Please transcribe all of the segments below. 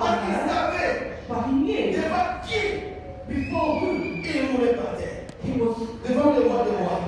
Savait devant qui, before who, il roulait par. Devant le roi des rois.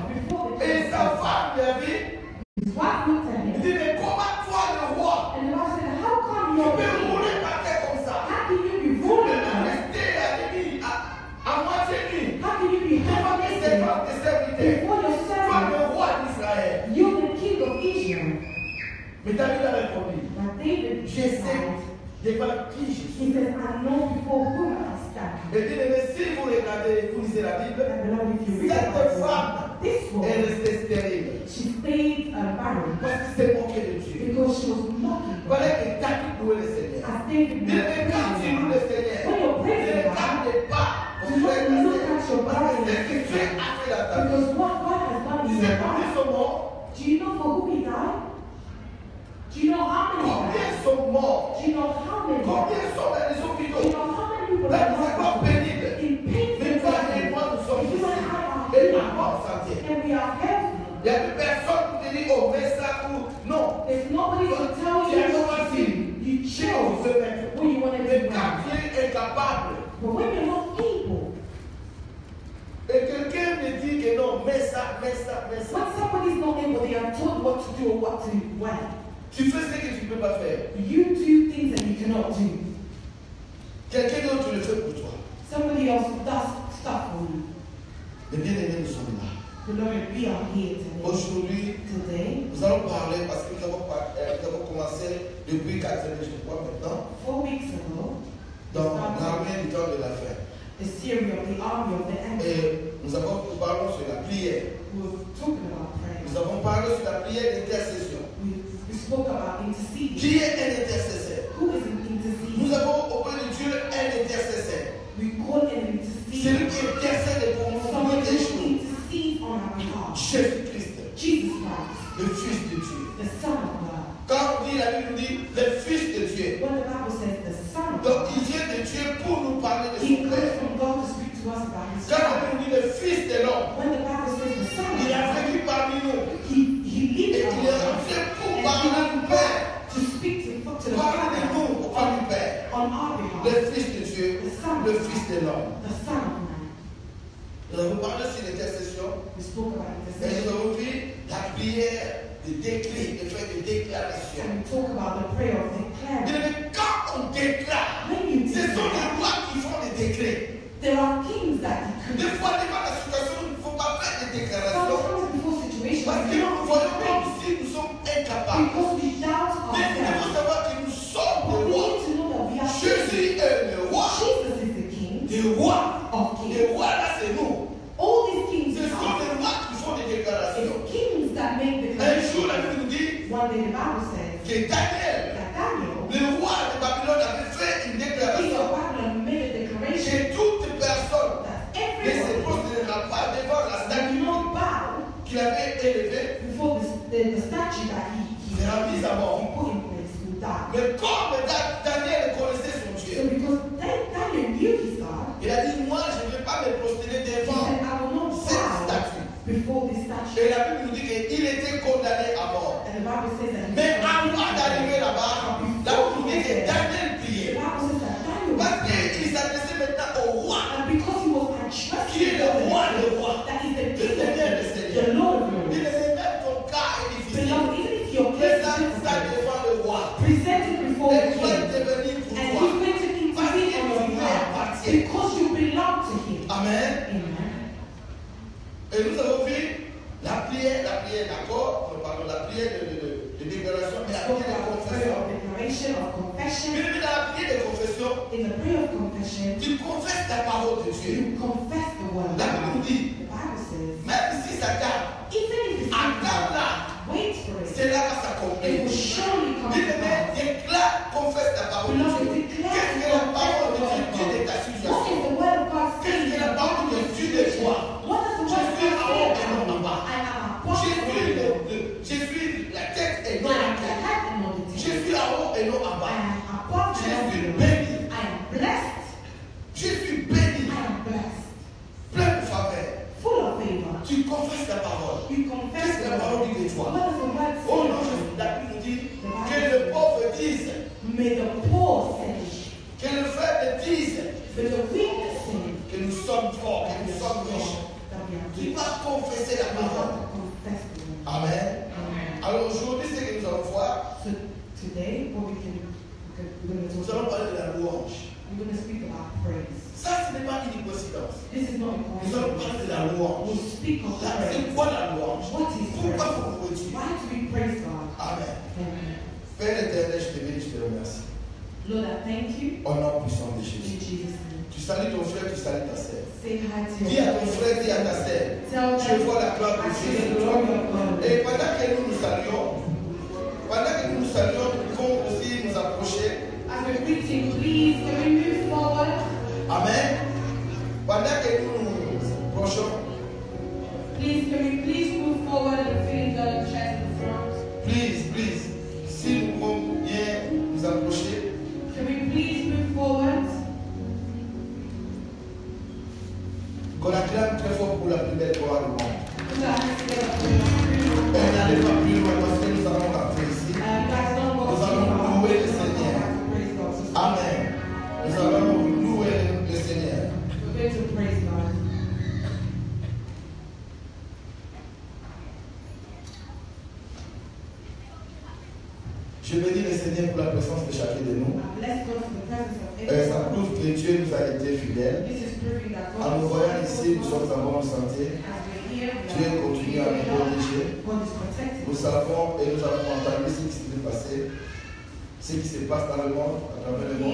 Ce qui se passe dans le monde, à travers le monde.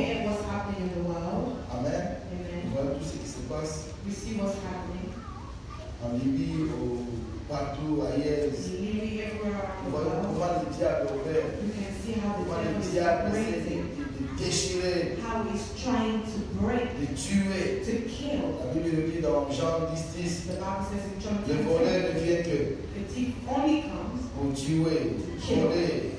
Amen. Voyons tout ce qui se passe We see what's happening en Libye, au- partout ailleurs. voyons world. comment le diable opère, comment le diable essaie de, déchirer, de tuer. La Bible nous dit dans Jean 10, 10, The Bible says in John le 10, voleur ne vient que pour tuer, voler,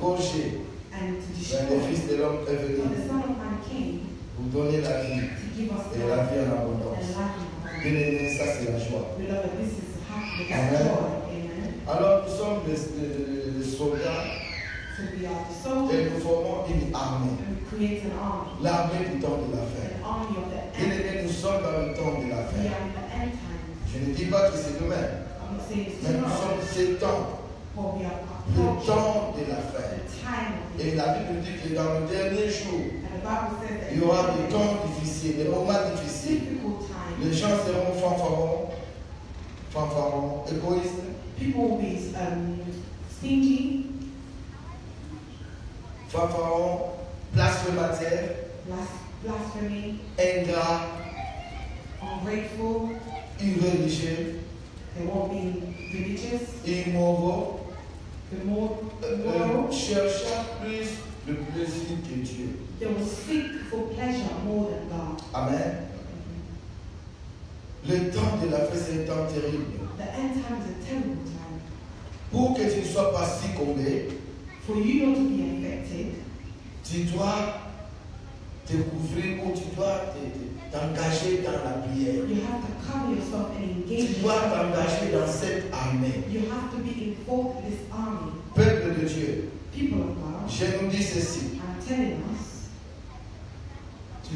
gaucher. And to le. Fils de l'homme est venu the Son of Man came pour donner la vie to give us et la life vie en and abondance. life in abundance. Bien aimé, ça c'est la joie. Beloved, this is happening. Amen. That's joy. Amen. Alors nous sommes des, des- des- des soldats So we are the et soldiers nous formons une armée. and we create an army. L'armée du temps de la fin. An army of the Bien end. aimé, nous sommes dans le temps de la We fin. are in the end times. Je ne dis pas que c'est demain, I'm not saying it's mais nous tomorrow, sommes ces temps, but we are le approaching temps de la fin. the Et la Bible dit que dans le dernier jour, il y aura des temps difficiles, des moments difficiles. Les gens seront fanfarons, fanfarons, égoïstes, people will be um, stingy, fanfarons, blasphémataires, blas- blasphemy, ingrats, ungrateful. irréligieux, They won't be religious. immoraux, Euh, moral. cherchant plus le plaisir que Dieu. They will seek for pleasure more than God. Amen. Le temps de la fin, c'est un temps terrible. The end time is a terrible time. Pour que tu ne sois pas succombé, For you not to be affected, tu dois te couvrir ou tu dois te- te- t'engager dans la prière. you have to cover yourself and engage Tu dois t'engager dans cette armée. You have to be Peuple de Dieu, je nous dis ceci. Tu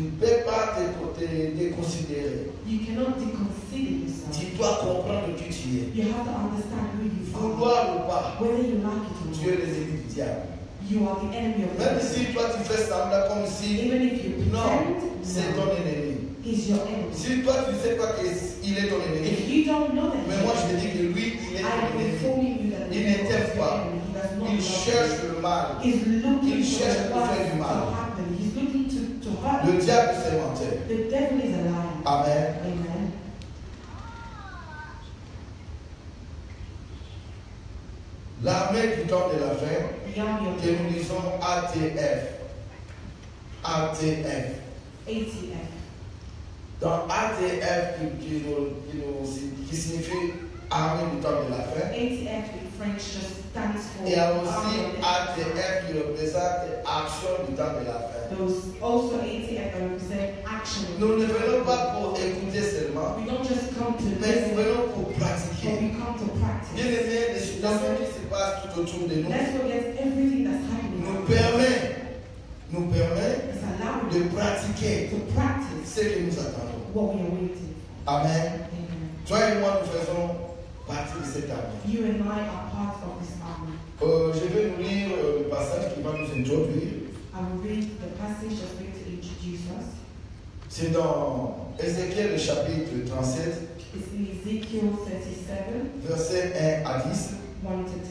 ne peux pas te, te déconsidérer. you cannot deconsider yourself. Tu dois comprendre qui tu es. You have to understand who you are. Vouloir ou pas, Whether you like it or tu es l'ennemi du diable. you are the enemy of Même si toi tu fais semblant comme si, Even if you non, c'est ton ennemi. He's your enemy. Si toi tu ne sais pas qu'il est ton If ennemi, you don't know that, mais moi je te dis que lui, il est ton ennemi. Il is your pas. Il cherche le mal. He's looking Il cherche à faire du to mal. happen. He's looking to, to hurt Le diable c'est menteur. The devil is a liar. Amen. Amen. L'armée du temps de la fin, que nous disons ATF. ATF. ATF. Dans ATF qui, qui qui qui signifie armée du temps de la fin, ATF in French just stands for il y a Army aussi ATF qui représente action du temps de la fin. Those also ATF represent action. Nous ne venons pas pour écouter seulement, We don't just come to mais nous venons pour but pratiquer. we come to Bien practice. aimé, les situations qui se passent tout autour de nous Let's forget everything that's happening. nous permet, nous permet de pratiquer to practice ce que nous attendons. Amen. Toi et moi, nous faisons partie de cette armée. You and I are part of this army. Euh, je vais nous lire euh, le passage qui va nous introduire. I will read the passage that's going to introduce us. C'est dans Ézéchiel le chapitre 37, It's in Ezekiel 37, versets 1 à 10. 1 to 10.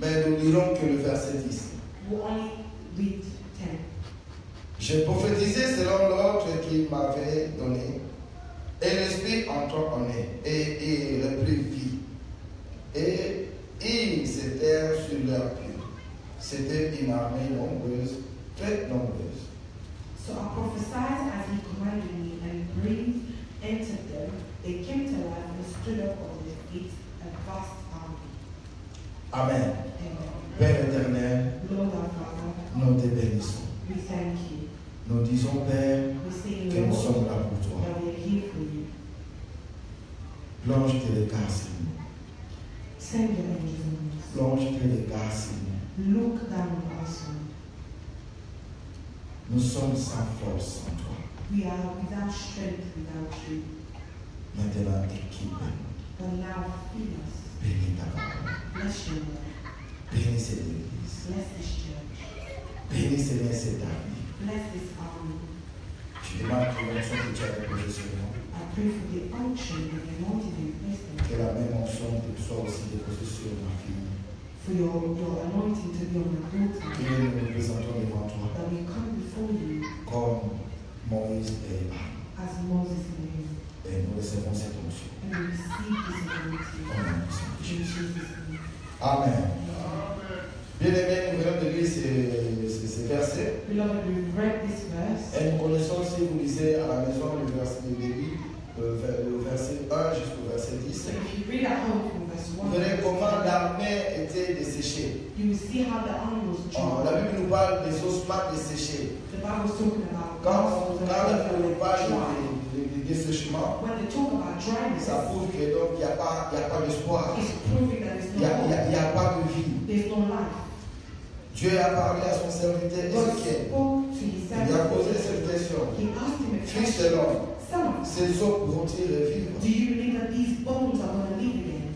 Mais nous lirons que le verset 10. We'll only read 10. J'ai prophétisé selon l'ordre qu'il m'avait donné, et l'Esprit entra en eux, et il reprit vie. Et ils s'étaient sur leurs pieds. C'était une armée nombreuse, très nombreuse. So I prophesied as he commanded me, and breathed entered them. They came to life and stood up on their feet, a vast army. Amen. Amen. Père éternel, Lord our Father, nous te bénissons. we thank you. Nous disons, Père, que nous sommes là pour toi. Plonge tes regards sur nous. Plonge tes regards sur nous. Look down on us, Lord. Nous sommes sans force sans toi. We are without strength without you. Maintenant, équipe-nous. Bénis ta parole. Bénis cette église. Bless this church. Bénis Seigneur cette armée. Bless this army. Je demande que l'onction que tu as déposée sur nous, I pray for the unction and wisdom. que la même onction soit aussi déposée sur ma fille. For your, your anointing to be on my daughter. Que nous nous devant toi That we come before you comme Moïse et Aaron. as Moses and. Et nous recevons cette onction. And we receive this anointing. In. Jesus' name. Amen. Amen. Bien aimé, nous venons de lire ces, ces- ces versets. Beloved, we've read this verse. Et nous connaissons, si vous lisez à la maison le verset de début, le, verset 1 jusqu'au verset 10, So if you read at home from verse 1, vous verrez comment l'armée était desséchée. you will see how the army was Oh, la Bible nous parle des ossements desséchés. The Bible is talking about Quand, quand la Bible nous parle de, de- de dessèchement, ça prouve que donc il n'y a pas, il y a pas d'espoir. Il n'y a, y a- y a pas de vie. Dieu a parlé à son serviteur Ézéchiel. Il a posé cette question. He Fils de question. l'homme, ces os pourront-ils revivre? Do you believe that these bones are going to live again?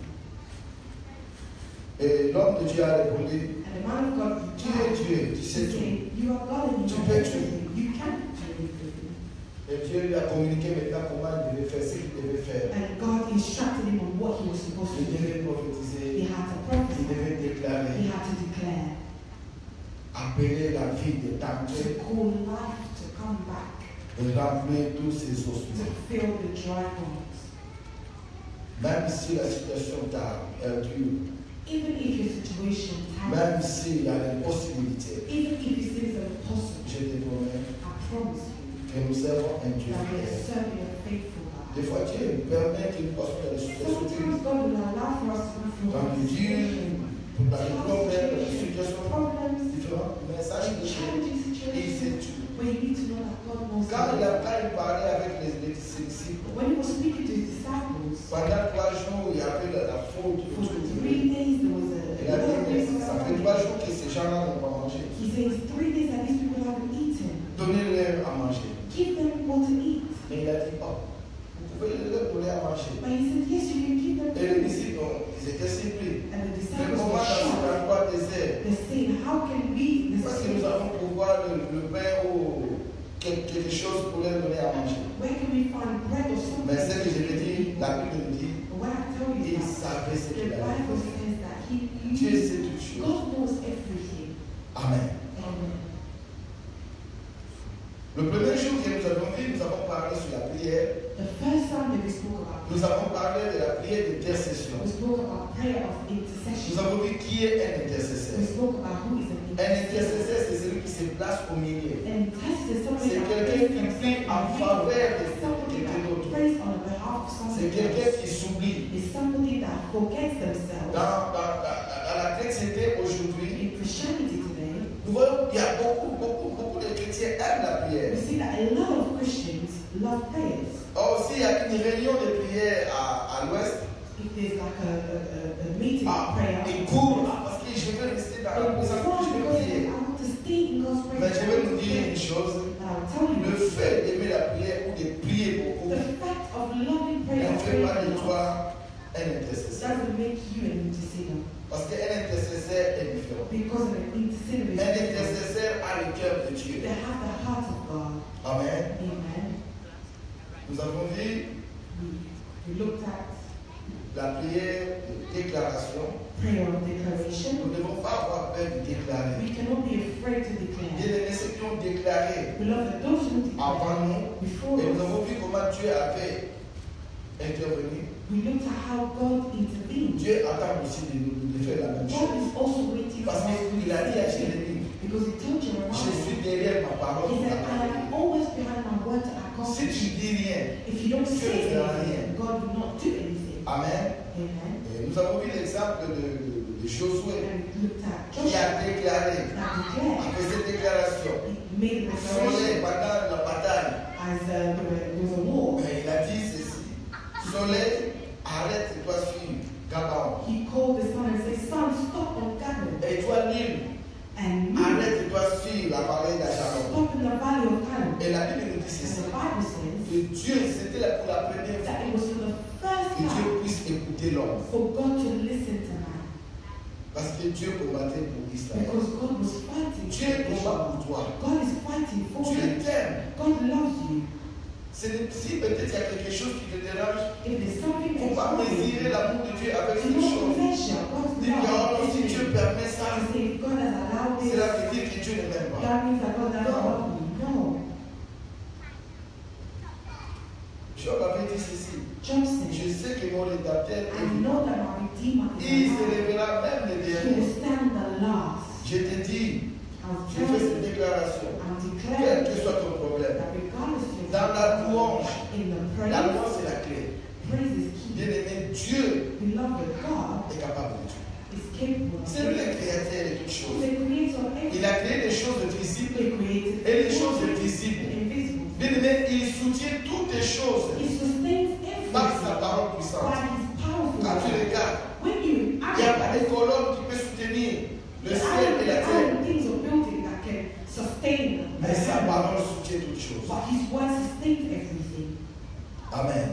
Et l'homme de Dieu a répondu, tu es Dieu, tu he sais tout. Tu peux everything. Et Dieu lui a communiqué maintenant comment il devait faire ce qu'il devait faire. And God instructed him on what he was supposed to Il do. devait He prophétiser, had to il prophesy. devait He déclarer, had to declare. Appeler la vie de To d'entrer call life to come back. et remplir tous To ossements. fill the dry bones. Même si la situation t'a est dure, Even if your situation même s'il y a des possibilités, even if it seems impossible, je te promets I promise you que nous servons un Dieu fidèle. Des fois, Dieu permet qu'il passe dans des situations dures, through dans des problèmes, dans des situations problems, différentes. Mais Quand il, a, everything. quand il parlait avec les, les disciples, When he was speaking to his disciples, pendant trois jours, il y avait la, faute Il a dit, ça fait trois jours que ces gens-là n'ont pas mangé. He says three days that these people haven't eaten. Donnez-leur à manger. Give them what to eat. Mais il a dit, oh, vous pouvez leur donner à manger. But he said, yes, you can give them Et les disciples, ils étaient surpris. Mais comment They're saying, how can we, Parce que nous allons pouvoir le, le pain ou quel- quelque chose pour leur donner à manger. where can we find bread or something? Mais ce que je veux dire, la Bible dit, But what I tell you il savait ce the qu'il allait Bible faire. says that he, Dieu sait toutes choses. God knows everything. Amen. Amen. Le premier jour que nous avons vu, nous avons parlé sur la prière. The first time that we spoke about Nous avons parlé de la prière d'intercession. we spoke about prayer of Nous avons vu qui est un intercesseur. Un intercesseur, c'est celui qui se place au milieu. C'est quelqu'un qui prie en faveur de quelqu'un d'autre. C'est quelqu'un qui s'oublie. Dans, dans, dans- la chrétienté aujourd'hui, nous voyons qu'il y a beaucoup, beaucoup, beaucoup de chrétiens aiment la prière. we see that a lot of Christians love prayers. Or, s'il y a une réunion de prière à, à l'ouest, If there's like a, a, meeting ah, prayer, ils courent ah, parce que je veux rester dans la God's Mais je vais vous dire une chose, le fait d'aimer la prière ou de prier beaucoup the fact of loving prayer, ne fait pas de toi un intercesseur. doesn't make you an intercessor. Parce qu'un intercesseur est différent. Un intercesseur a le cœur de Dieu. have the heart of God. Amen. Amen. Nous avons vu We, we looked at la prière de déclaration. prayer of Nous ne devons pas avoir peur de déclarer. We cannot be afraid to declare. Bien aimés, ceux qui ont déclaré We love that those who declare avant nous, before et nous us. avons vu comment Dieu avait intervenu. We looked at how God intervened. Dieu attend aussi de nous de faire la même God chose. is also waiting for Parce us to qu'il a dit à. Jérémie, Because he told je Jeremiah, suis derrière ma parole. he said, I am always behind my word to Si accomplish. tu dis rien, If you don't Dieu say ne fera rien. anything, God will not do. Amen. Et nous avons vu l'exemple de, de- de Josué at qui a déclaré, declared. après cette déclaration, soleil pendant la bataille, uh, war. mais il a dit ceci, soleil, arrête et toi suivre Gabaon. He called the sun and said, Sun, stop on gathering. Et toi Nil, And moon, arrête et toi suivre la vallée Canaan. Et la Bible nous dit ceci, que Dieu, c'était pour la première fois it was for the first que Dieu time puisse écouter l'homme. for God to listen to man. Parce que Dieu combattait pour Israël. Because God was fighting Dieu combat pour toi. God is fighting for Dieu you. t'aime. God loves you. Ce n'est- Si peut-être il y a quelque chose qui te dérange, il ne faut pas mesurer l'amour de Dieu avec Dis que oh, love. si Dieu permet ça, cela veut dire que Dieu ne m'aime pas. that means that God doesn't No. love me. No. Job avait dit ceci. Je sais que mon rédacteur est vivant. Il se lèvera même le He will dernier. stand the last. Je te dis, je fais cette déclaration. Quel que soit ton problème, dans la louange, la louange c'est la clé. praise is key. Bien aimé, Dieu est capable de tout. C'est lui le créateur de toutes choses. Il a créé des choses visibles et les choses invisibles. invisible. Bien aimé, il soutient toutes les choses par sa parole puissante. Quand tu regardes, il n'y a pas de colonne qui peut soutenir le ciel et la terre. Mais sa parole soutient toutes choses. Amen.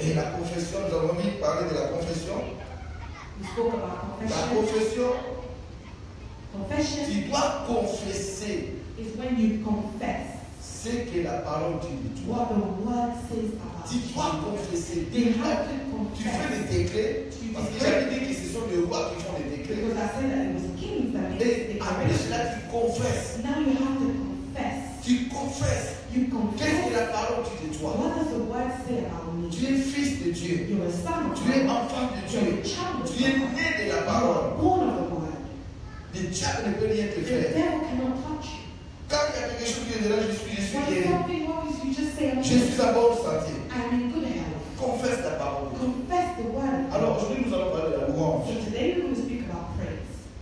Et la confession, nous avons mis parler de la confession. La confession. tu dois confesser is when you confess ce que la parole dit de toi. what the word says about Tu dois confesser. Déclare. Tu fais des décrets. Parce que j'avais dit que ce sont les rois qui font les décrets. Et après cela, tu confesses. Now you have to confess. Tu confesses. Qu'est-ce que la parole dit de toi? What does the word say about me? Tu es fils de Dieu. Tu es enfant de Dieu. Tu es né de la parole. are born of the word. Le diable ne peut rien te faire. Quand il y a quelque chose qui est là, je suis, je suis guéri. Je suis en bonne santé. Confesse ta parole. Alors aujourd'hui, nous allons parler de la louange.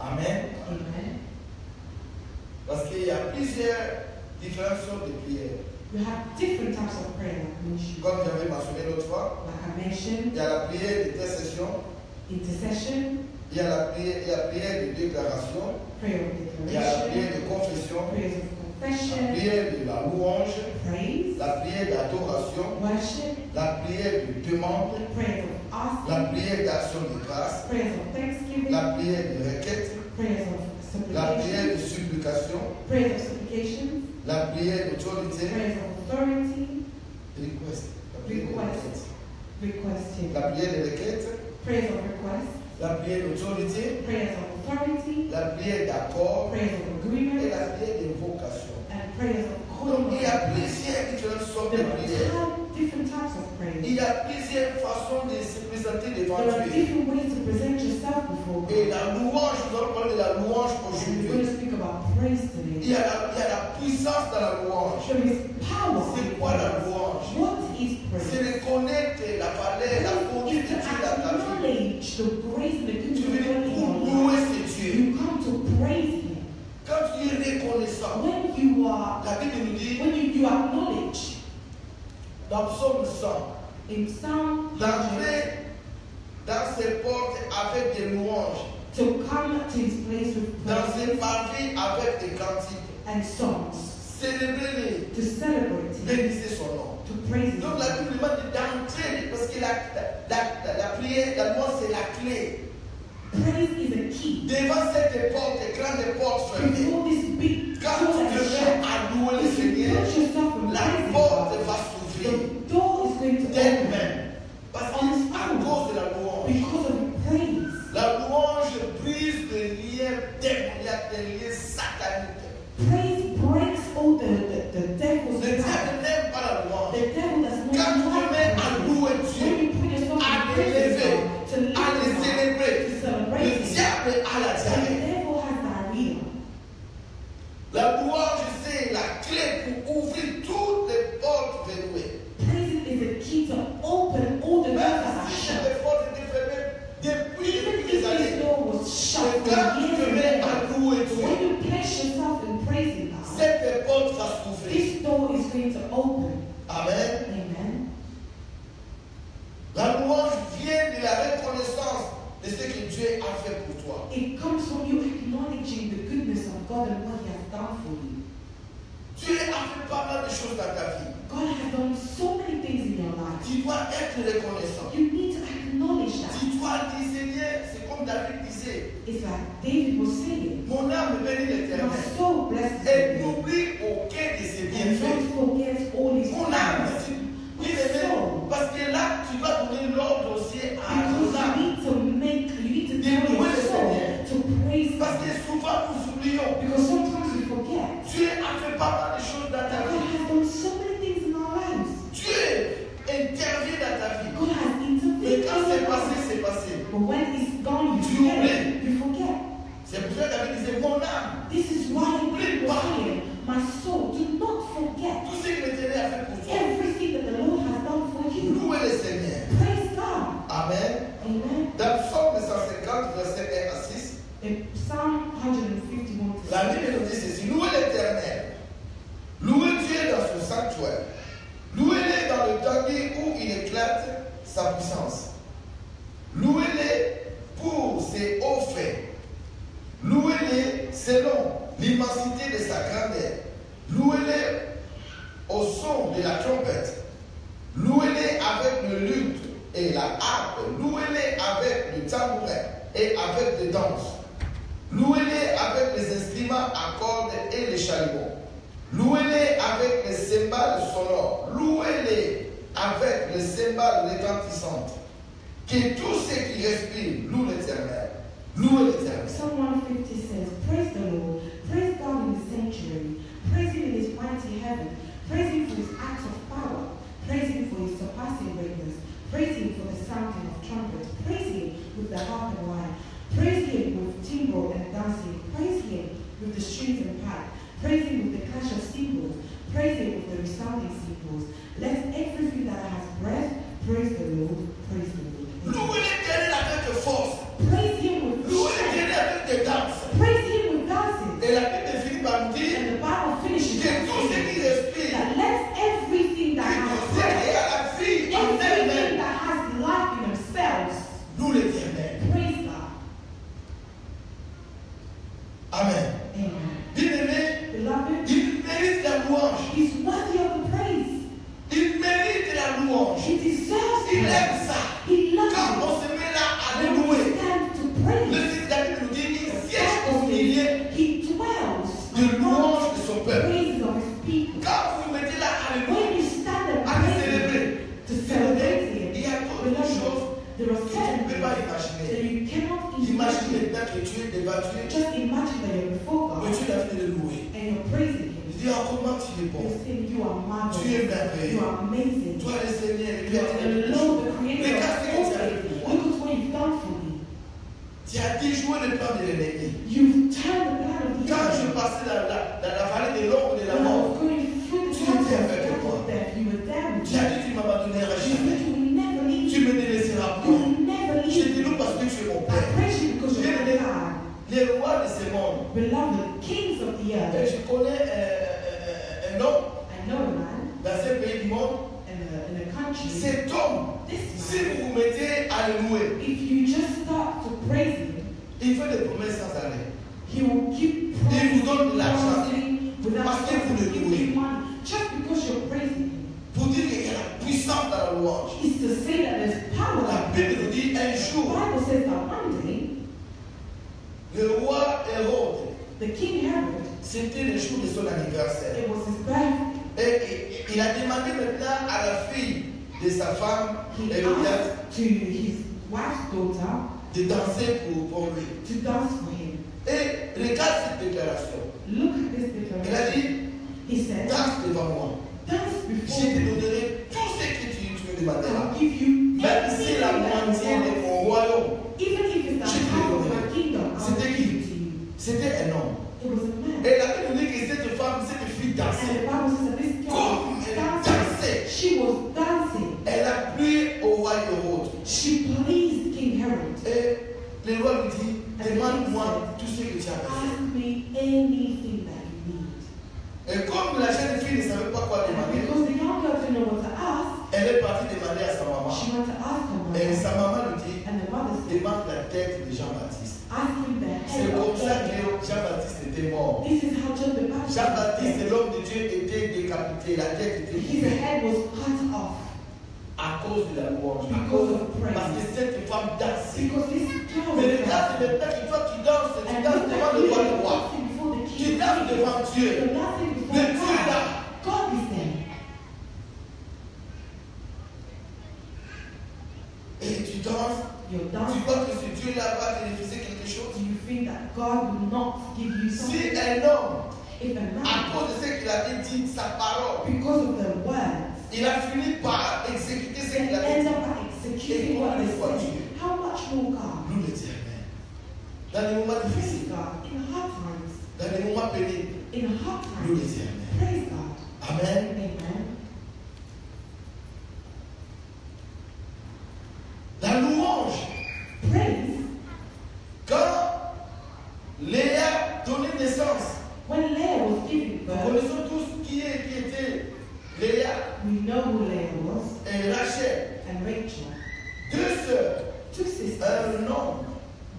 Amen. Amen. Parce qu'il y a plusieurs différentes sortes de prières. We have different types of prayer. Comme j'avais mentionné l'autre fois, Like il y a la prière d'intercession, intercession, il y a la prière, il y a la prière de déclaration, prayer of il y a la prière declaration, de confession, prayers of la prière de la louange, praise, la prière d'adoration, la prière de demande, la prière d'action de grâce, la prière de requête, la prière de supplication, la prière d'autorité, request, la prière de requête, la prière de requête, prayers of request, la prière d'autorité, la prière d'accord et la prière d'invocation. Prayers of il y a plusieurs différentes sortes de prières. type- different types of prayer. Il y a plusieurs façons de se présenter devant There are Dieu. different ways to present yourself before Et God. la louange, nous allons parler de la louange And we're going aujourd'hui. to speak about praise Il y, a la, il y a la puissance dans la louange. There is power C'est quoi la louange? What is C'est praise? reconnaître la valeur, la beauté It's de to Dieu dans ta vie. acknowledge the grace and the Tu goodness When you are, when you, you acknowledge, dans psaume song, in Psalm d'entrer that ses portes avec des louanges. To come to his place with dans ses parvis avec des cantiques. And songs. Célébrer To celebrate him. Bénissez son nom. To praise Donc la Bible demande d'entrer parce que la, la, la, la prière, la c'est la clé. Praise is a key. Devant cette porte, grande porte fermée, quand tu te à louer le Seigneur, la porte va s'ouvrir d'elle-même. Parce cause de la louange, la louange brise les liens démoniaques, les liens sataniques. Praise breaks all the door is going to open. Amen. Amen. La louange vient de la reconnaissance de ce que Dieu a fait pour toi. It comes from you acknowledging the goodness of God and what He has done for you. Dieu a fait pas mal de choses dans ta vie. God has done so many things in your life. Tu dois être reconnaissant. You need to acknowledge that. Tu dois dire Seigneur, c'est comme David disait. It's like David was saying. Mon âme bénit l'Éternel. My soul blesses. Et n'oublie tu me délaisseras point. Je te loue parce que tu es mon père. Les rois de ce monde. Je connais euh, euh, euh, un homme. Dans ce pays du monde. Cet homme. Si vous vous mettez à le louer. Il fait des promesses sans arrêt. Il vous donne de l'argent. Parce que vous le louez is to say that there's power. La Bible nous dit un The jour, Bible says that one day, le roi Hérode, the king Herod, c'était le jour de son anniversaire. it was his birthday. Et, il a demandé maintenant à la fille de sa femme, to his wife's daughter de danser pour, pour lui. to dance for him. Et regarde cette déclaration. Look at this Il a declaration. dit, He said, danse devant moi. Je te donnerai tout ce que tu, tu me demanderas. will give you Même si la moitié de mon royaume, Je te donnerai. C'était qui? c'était un homme. Et la Bible dit que cette femme, cette fille dansait. Comme elle dansait, She was dancing. elle a plu au roi Hérode. She pleased King Herod. Et le roi lui dit, demande-moi tout ce que tu as besoin. Ask me anything that you need. Et comme la jeune fille ne savait pas quoi And demander, elle est partie demander à sa maman. she went to ask her Et sa maman lui dit, demande la tête de Jean-Baptiste. C'est comme ça que Jean-Baptiste était mort. Jean-Baptiste, l'homme de Dieu, était décapité, la tête était His coupée head was cut off à cause de la louange. Parce que cette femme girl Mais was regarde dancing. maintenant que toi tu danses, tu look devant le roi de roi. King. danses devant Dieu. Le Dieu God. là. God is there. Et tu danses. You're Tu vois que ce Dieu-là va refuser quelque Do chose. you think that God will not give you Si something? un homme, If a à man, cause de ce qu'il avait dit, sa parole, because of the words, il a fini par exécuter ce qu'il avait dit. how much more God? Nous. Dans les moments difficiles, God in hard times. Dans les moments pénibles, nous l'éternel. praise God. Amen. Amen. La louange. Praise, Quand Léa donnait naissance, when Leah was giving nous birth, connaissons tous qui, est, qui était Léa we know who Leah was et Rachel. and Rachel. Deux sœurs, Two sisters, un homme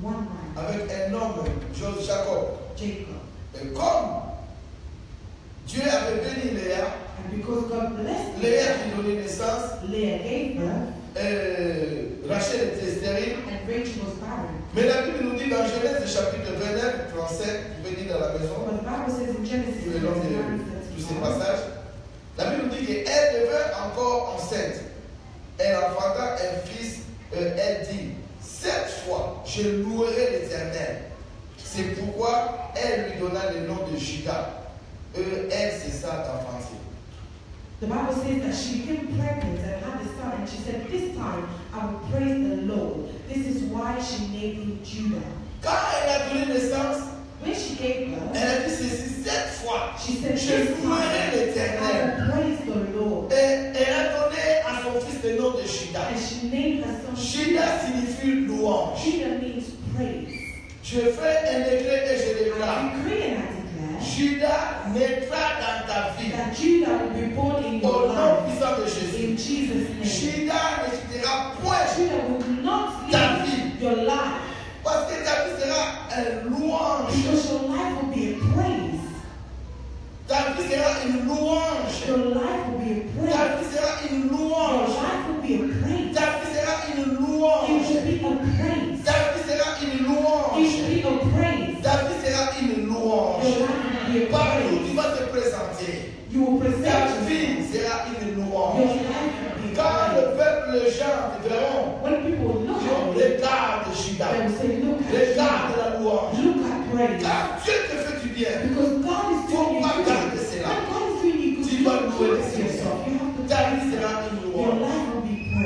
one man, avec un homme, Jacob. Jacob. Et comme Dieu avait béni Léa, Léa qui donnait naissance, gave birth euh, Rachel était stérile. and Rachel was barren. Mais la Bible nous dit dans Genèse chapitre 29, 37, vous lire dans la maison, tout le long 29, de tous ces 35, passages, la Bible nous dit qu'elle devint encore enceinte. Elle enfanta un fils, euh, elle dit, cette fois, je louerai l'Éternel. C'est pourquoi elle lui donna le nom de Judas. Euh, elle cessa d'enfanter. The Bible says that she became pregnant and had a son, and she said, This time I will praise the Lord. This is why she named him Judah. Quand elle a donné naissance, When she gave birth, elle a dit ceci, cette fois, she said, je louerai I l'Éternel. will praise the Lord. Et elle a donné à son fils le nom de Judas. And she named her son Judas signifie louange. Judah means praise. Je fais un décret et je déclare. Judas naîtra dans ta vie. that Judah will be born in Au your nom life. puissant de Jésus. In Jesus' name. Judas ne quittera point. Judah will not Ta leave your life Parce que ta vie sera un louange. because your life will be a praise. Ta vie sera une louange. Your life will be a Ta praise. vie sera une Your louange. life will be a praise. Ta vie sera une It louange. will be a A Partout tu vas te présenter. You Ta vie sera une louange. Quand le peuple, les gens te verront, you, regarde Judas. Regarde you. la louange. Car Dieu te fait du bien. Is Faut you pas garder cela. You Tu you dois louer le promise yourself. You have to Ta vie sera une louange.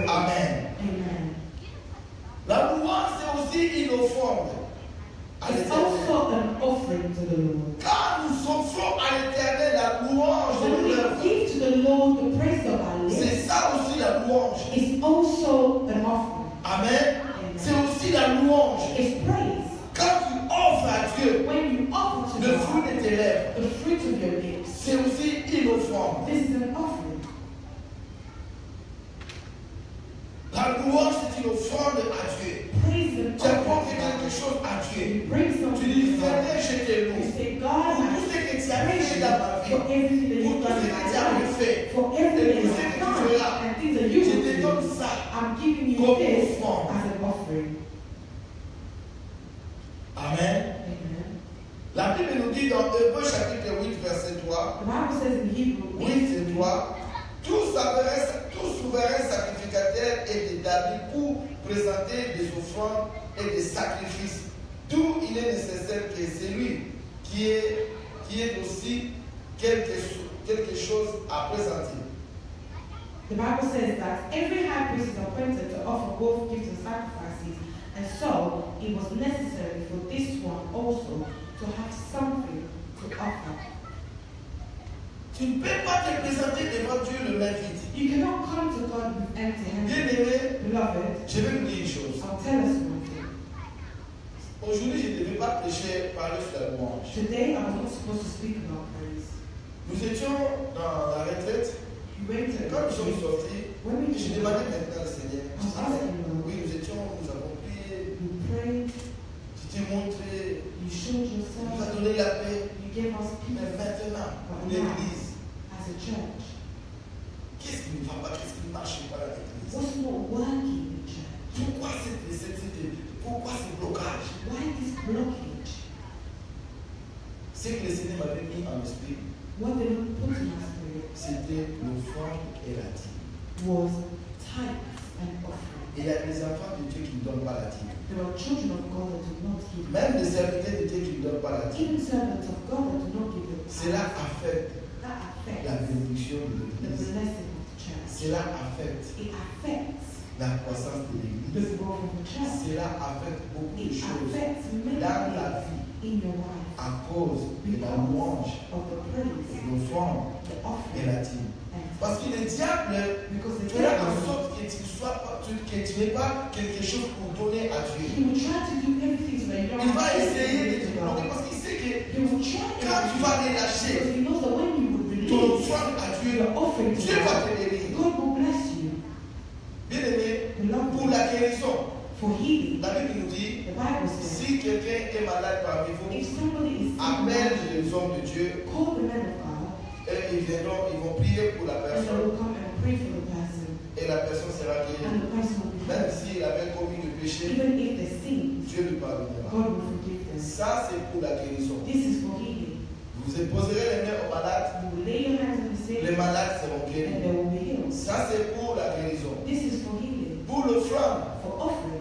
Amen. La louange, c'est aussi une offrande à It's l'éternel. also an offering to the Lord. Quand nous offrons à l'éternel la louange de When we l'œuvre, give to the Lord the praise of our lips, c'est ça aussi la louange. it's also an offering. Amen. C'est aussi la louange. It's praise. Quand tu offres à Dieu When you offer to le fruit de tes lèvres, the fruit of your lips, c'est aussi une offrande. this is an offering. La louange, c'est une offrande à Dieu. Tu apportes quelque chose à Dieu. Tu dis. Seigneur, je te loue. Pour tout ce que tu as fait dans ma vie. Pour tout ce que tu as fait. Et tout ce que tu feras. Je te do. donne ça. Comme offrande. Amen. Amen. La Bible nous dit dans Hébreu chapitre 8, verset 3, The Bible says in Hebrew 8 et 3, tout souverain, tout sacrificateur est pour présenter des offrandes et des sacrifices. D'où il est nécessaire que celui qui est, qui est aussi quelque, cho- quelque chose à présenter. The Bible says that every high priest is appointed to offer both gifts and sacrifices, and so it was necessary for this one also to have something. Tu ne peux pas te présenter devant Dieu le main vide. You cannot come to God with empty Bien aimé, Beloved, je vais vous dire une chose. I'll tell us one thing. Aujourd'hui, je ne devais pas prêcher, parler sur la louange. Today I was not supposed to speak about praise. Nous étions dans la retraite. Quand nous sommes sortis, je demandais maintenant au Seigneur. Oui, nous étions, nous avons prié. Tu t'es montré. you showed Tu nous as donné la paix. you gave us Mais maintenant, l'église, as a church. qu'est-ce qui ne va pas Qu'est-ce qui ne marche pas à l'église? What's not working in church? Pourquoi cette, cette- pourquoi ce blocage? Why this blockage? Ce que le Seigneur m'avait mis en esprit, What they don't put in our spirit c'était l'offrande et la dîme. was tithes and offering. Et il y a des enfants de Dieu qui ne donnent pas la dîme. There are children of God that do not give. Même des serviteurs de Dieu qui ne donnent pas la dîme. Even servants of God that do not give them Cela affecte la bénédiction de l'église. Cela affecte la croissance de l'église. Cela affecte beaucoup de choses dans la vie à cause de la louange, de l'offrande et la dîme. Parce que le diable fera en sorte que tu sois pas, que tu n'aies pas quelque chose pour donner à Dieu. Il va essayer de te bloquer parce qu'il sait que quand tu vas relâcher ton offrande à Dieu, Dieu va God, te bénir. God will bless you. Bien aimé, Beloved, pour la guérison, for healing, la Bible nous dit the Bible says, si quelqu'un est malade parmi if vous, appelle les hommes de Dieu call the men of God, et ils viendront, ils vont prier pour la and they personne will come and pray for the person, et la personne sera guérie. and the person will be Même s'il avait commis le péché, Even if they sin, Dieu lui pardonnera. God will forgive them. Ça, c'est pour la guérison. This is for healing. Vous imposerez les mains aux malades, les malades seront guéris. Ça, c'est pour la guérison. This is for healing. Pour l'offrande,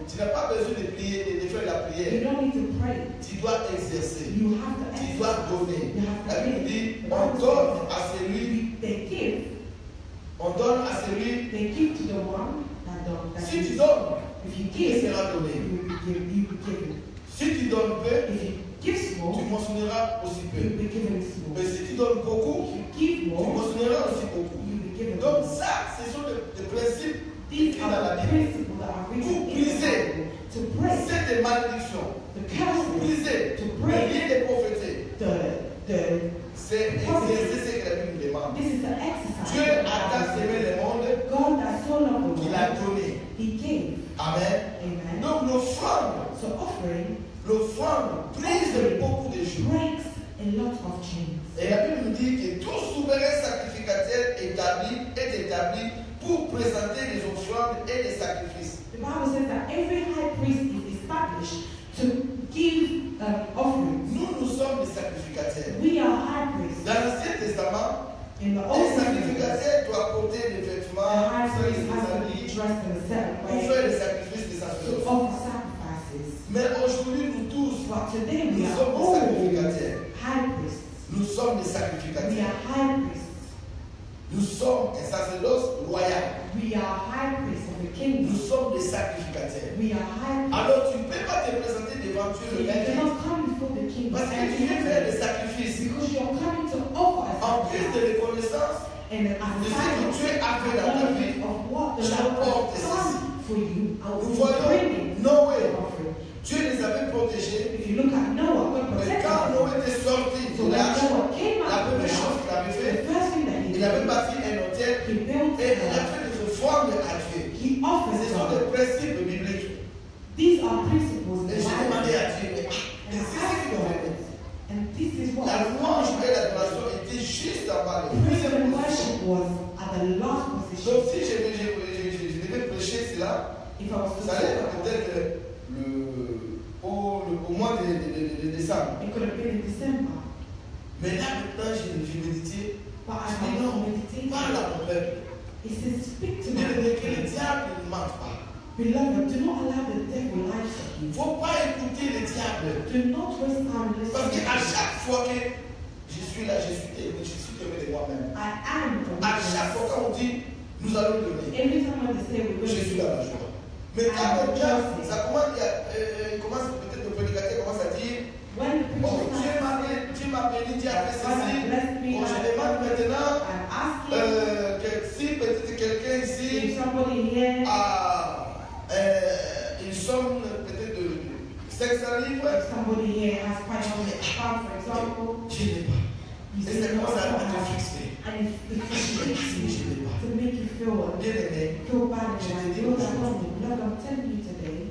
tu n'as pas besoin de prier, de de faire la you prière. don't need to pray. Tu dois exercer. You have to Tu dois donner. La Bible dit, on donne à celui, on donne à celui, They give to the one that don't. That si tu donnes, il sera donné. Si tu donnes peu, tu small, mentionneras aussi peu. Mais si tu donnes beaucoup, tu more, mentionneras aussi beaucoup. Donc ça, ce sont des, des principes These écrits dans la Bible. Pour briser. Malédictions. the Pour briser le lien des the. C'est exercer ce que la Bible demande. Dieu a aimé le monde qu'il a donné. Amen. Donc So offering l'offrande brise beaucoup de choses. breaks a lot of chains. Et la Bible nous dit que tout souverain sacrificateur établi est établi pour présenter des offrandes et des sacrifices. The Bible says that every high priest is established to give um, offerings. Nous, nous sommes des sacrificateurs. We are high priests. Dans l'Ancien Testament, In the les Old the sacrificateurs doivent porter des vêtements, high faire priest des has to be habits, today we nous are all high priests. Nous sommes des We sacrificateurs. are high priests. Nous sommes un sacerdoce royal. We are high priests of the kingdom. Nous sommes des sacrificateurs. We are high priests. Alors tu ne peux pas te présenter devant So Dieu you le même cannot come before the king Parce que tu viens faire des sacrifices. because you are coming to offer a En plus de reconnaissance And as a de ce que of Dieu a fait dans ta vie, of what the Lord has done for you, nous voyons Noé. Dieu les avait protégés. If you look at Noah, God Mais protected quand him. Noé était sorti So de l'arche, la première chose qu'il avait fait, il avait bâti un hôtel et il a fait des offrandes à Dieu. Ce sont des principes bibliques. These are principles in Et j'ai demandé à Dieu, mais ah, And c'est ce asked qui doit God, faire. and this is what La louange et l'adoration était juste en bas. Praise worship was at the last position. Donc si je, je, je, je- je devais prêcher cela, ça allait peut-être le, au, au mois de, de- de- de décembre. Mais là maintenant, j'ai médité. But Je I dis non, parle à mon peuple. My aimé, que le diable ne mente pas. Beloved, do not allow the devil lies to Il ne you. faut pas écouter le diable. Do not waste time Parce listening. qu'à chaque fois que je suis là, je suis témoin, je suis témoin de moi-même. I am À chaque fois qu'on dit, nous allons donner, Every time they say we're going je suis dans la joie. Mais quand diable, ça commence, euh, commence peut-être le prédicateur commence à dire, oh, Dieu m'a béni, Dieu m'a béni, Dieu a fait ceci. Bon, je demande maintenant, euh, que si peut-être quelqu'un ici a euh, une somme peut-être de 500 livres, if somebody here has 500 pounds, for example, je n'ai pas. Et ça commence à te fixer. And it, it frustrates you to make you feel feel bad and like, you know, that moment. Lord, I'm telling you today,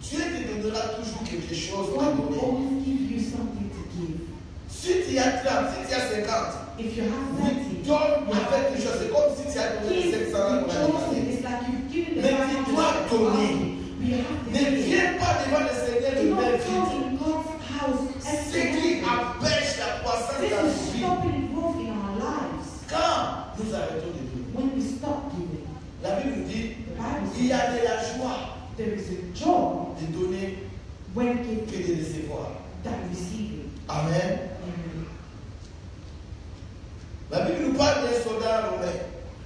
Dieu te donnera toujours quelque chose à donner. always give you something to give. Si tu as 30, si tu as 50, If you have oui, 30, donne avec quelque chose. C'est comme si tu as donné Give 500 là pour la rejoicing. journée. It's like you've given the Mais tu dois donner. Ne viens pas devant le Seigneur de not main come vide. in God's house Ce qui empêche la croissance This dans nos is vies. stopping growth in our lives. Quand nous arrêtons de donner, When we stop giving, la Bible nous dit il y a de la joie there is a joy de donner when que de recevoir. receiving. Amen. Amen. La Bible nous parle d'un soldat romain.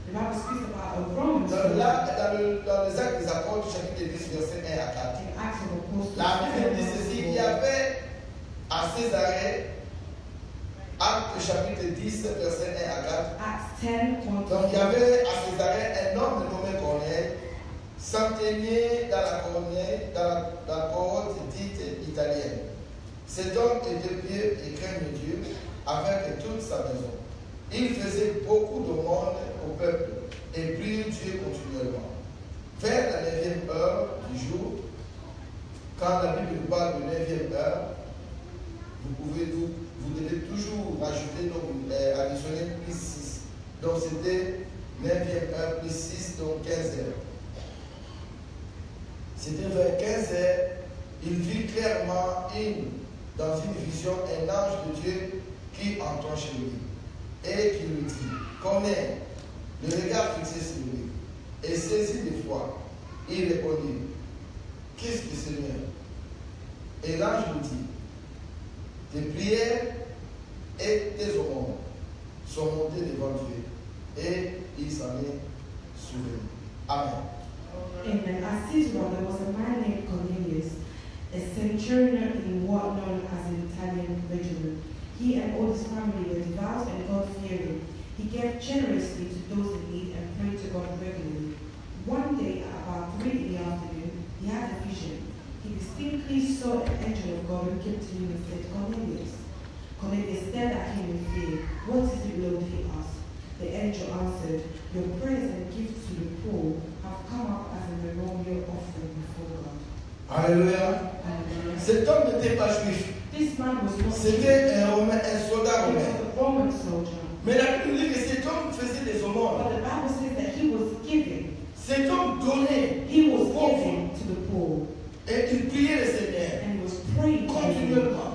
The Bible speaks about a Roman Dans, la- dans le- dans les actes des apôtres, chapitre 10, verset 1 à 4. in Acts of Apostles. La Bible dit ceci, il y avait à Césarée, acte chapitre 10, verset 1 à 4. Acts 10, Donc il y avait à Césarée un homme nommé Corneille, centenier dans la, Corneille, dans la, la cohorte dite italienne. Cet homme était pieux et craignait Dieu avec toute sa maison. Il faisait beaucoup de monde au peuple et priait Dieu continuellement. Vers la neuvième heure du jour, quand la Bible nous parle de neuvième heure, vous pouvez vous, vous devez toujours rajouter donc additionner plus 6. Donc c'était 9e heure plus 6, donc 15 heures. C'était vers 15 heures, il vit clairement une, dans une vision un ange de Dieu qui entend chez lui et qui lui dit, connais le regard fixé sur lui et saisi de foi. Il répondit, qu'est-ce que Seigneur Et l'ange lui dit, tes prières et tes sont devant Dieu et il s'en est souvenu. Amen. Amen. At Caesarea, there was a man named Cornelius, a centurion in what known as an Italian regiment. He and all his family were devout and God-fearing. He gave generously to those in need and prayed to God regularly. One day, at about three in the afternoon, he had a vision. He distinctly saw an angel of God who came to him and said, Cornelius. Cornelius stared at him in fear. What is it, Lord? he asked. The angel answered, Your prayers and gifts to the poor have come up as a memorial offering before God. Alléluia. Hallelujah. Cet homme n'était pas juif. This man was not C'était un, Romain, un soldat was romain. a Roman soldier. Mais la Bible dit que cet homme faisait des aumônes. But the Bible says that he was giving. Cet homme donnait He aux pauvres et il priait le Seigneur And was praying continuellement.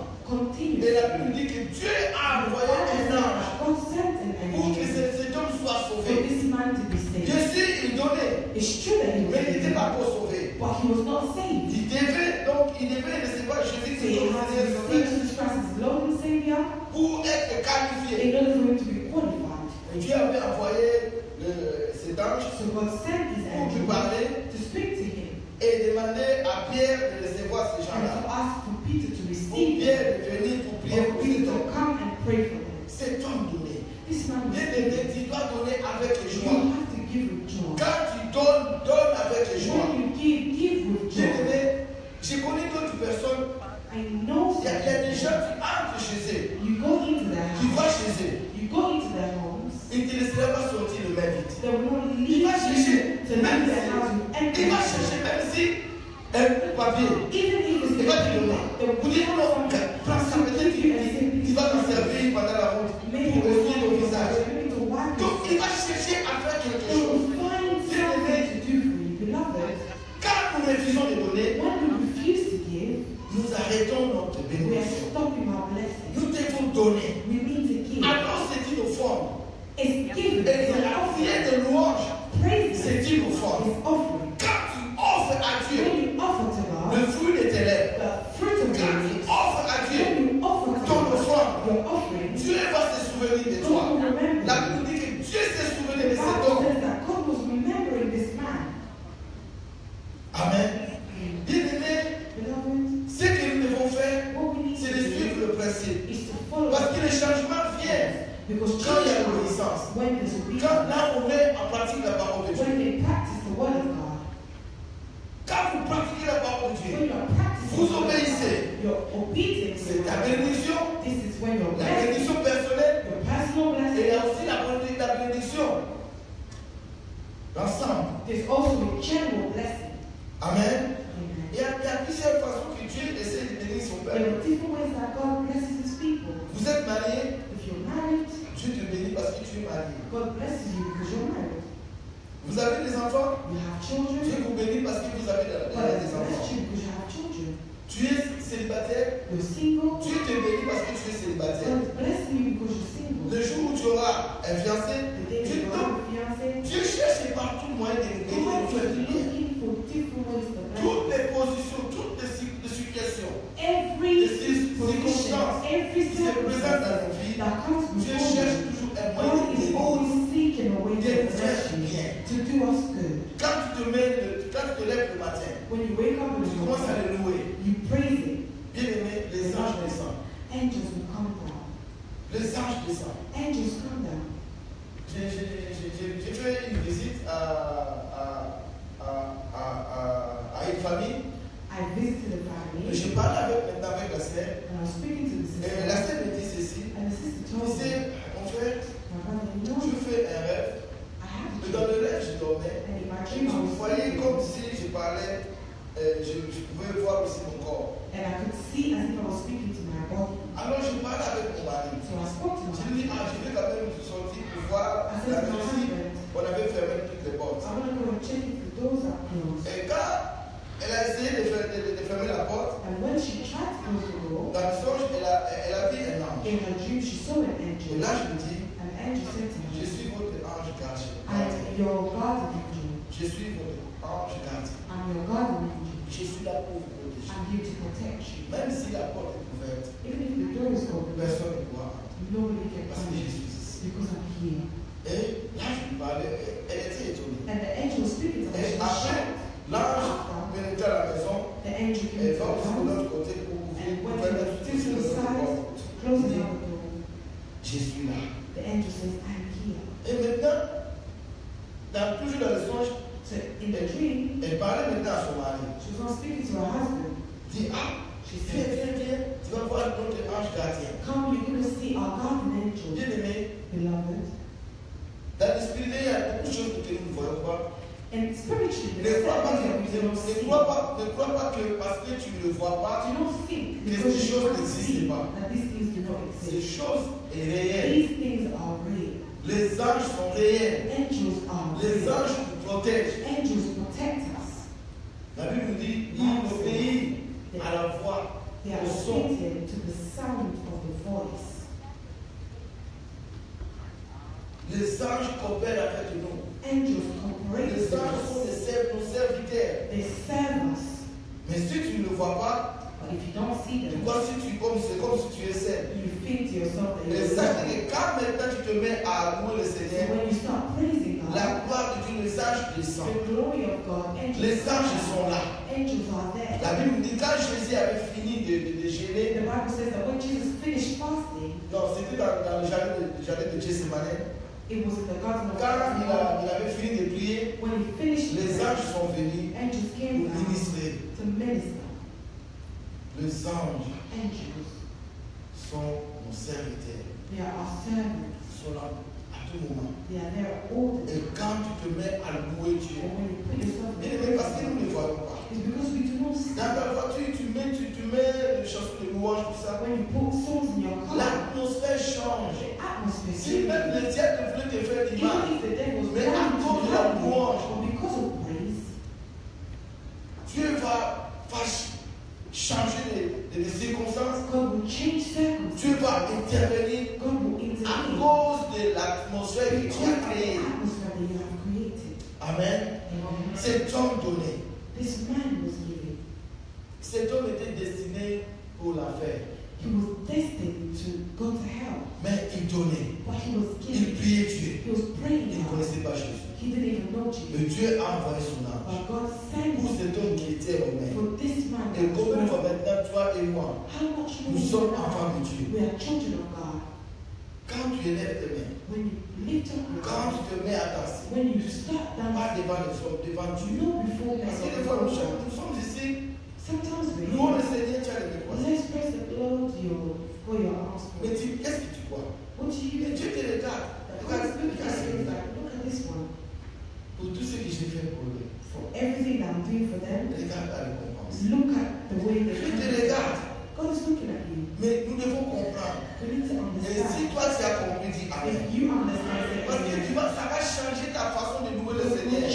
Et la Bible dit que Dieu a envoyé un ange pour que cet homme soit sauvé. saved. sûr, il donnait, mais il n'était pas pour sauver. but he was not saved. Il devait donc, il devait recevoir So Jésus comme Seigneur Savior pour être qualifié. in order for him to be qualified. Et Dieu avait envoyé le- cet ange So God sent his pour lui parler to speak to him et demander à Pierre de recevoir ces gens-là. Pour Pierre de venir pour prier pour cet homme. come and pray for them. Cet homme donné. This man was Bien aimé, tu dois donner avec joie. Quand tu donnes, donne avec joie. When you give, give with Bien joy. aimé, j'ai connu d'autres personnes, I know il y, a, des gens qui entrent chez eux, you go into their tu vas chez eux, ils ne te laisseront pas sortir le même vite. Il va chercher, même si, il va chercher même si un papier. Il va te donner. Vous dites, non, là, je tout ce que j'ai fait pour eux, For everything that I'm doing for them, regarde la récompense. look at the way they te come. God is looking at you. Mais nous devons comprendre. We need to Et si understand. toi tu as compris, dis Amen. If you understand Parce que tu vas, ça va changer ta façon de louer le Seigneur.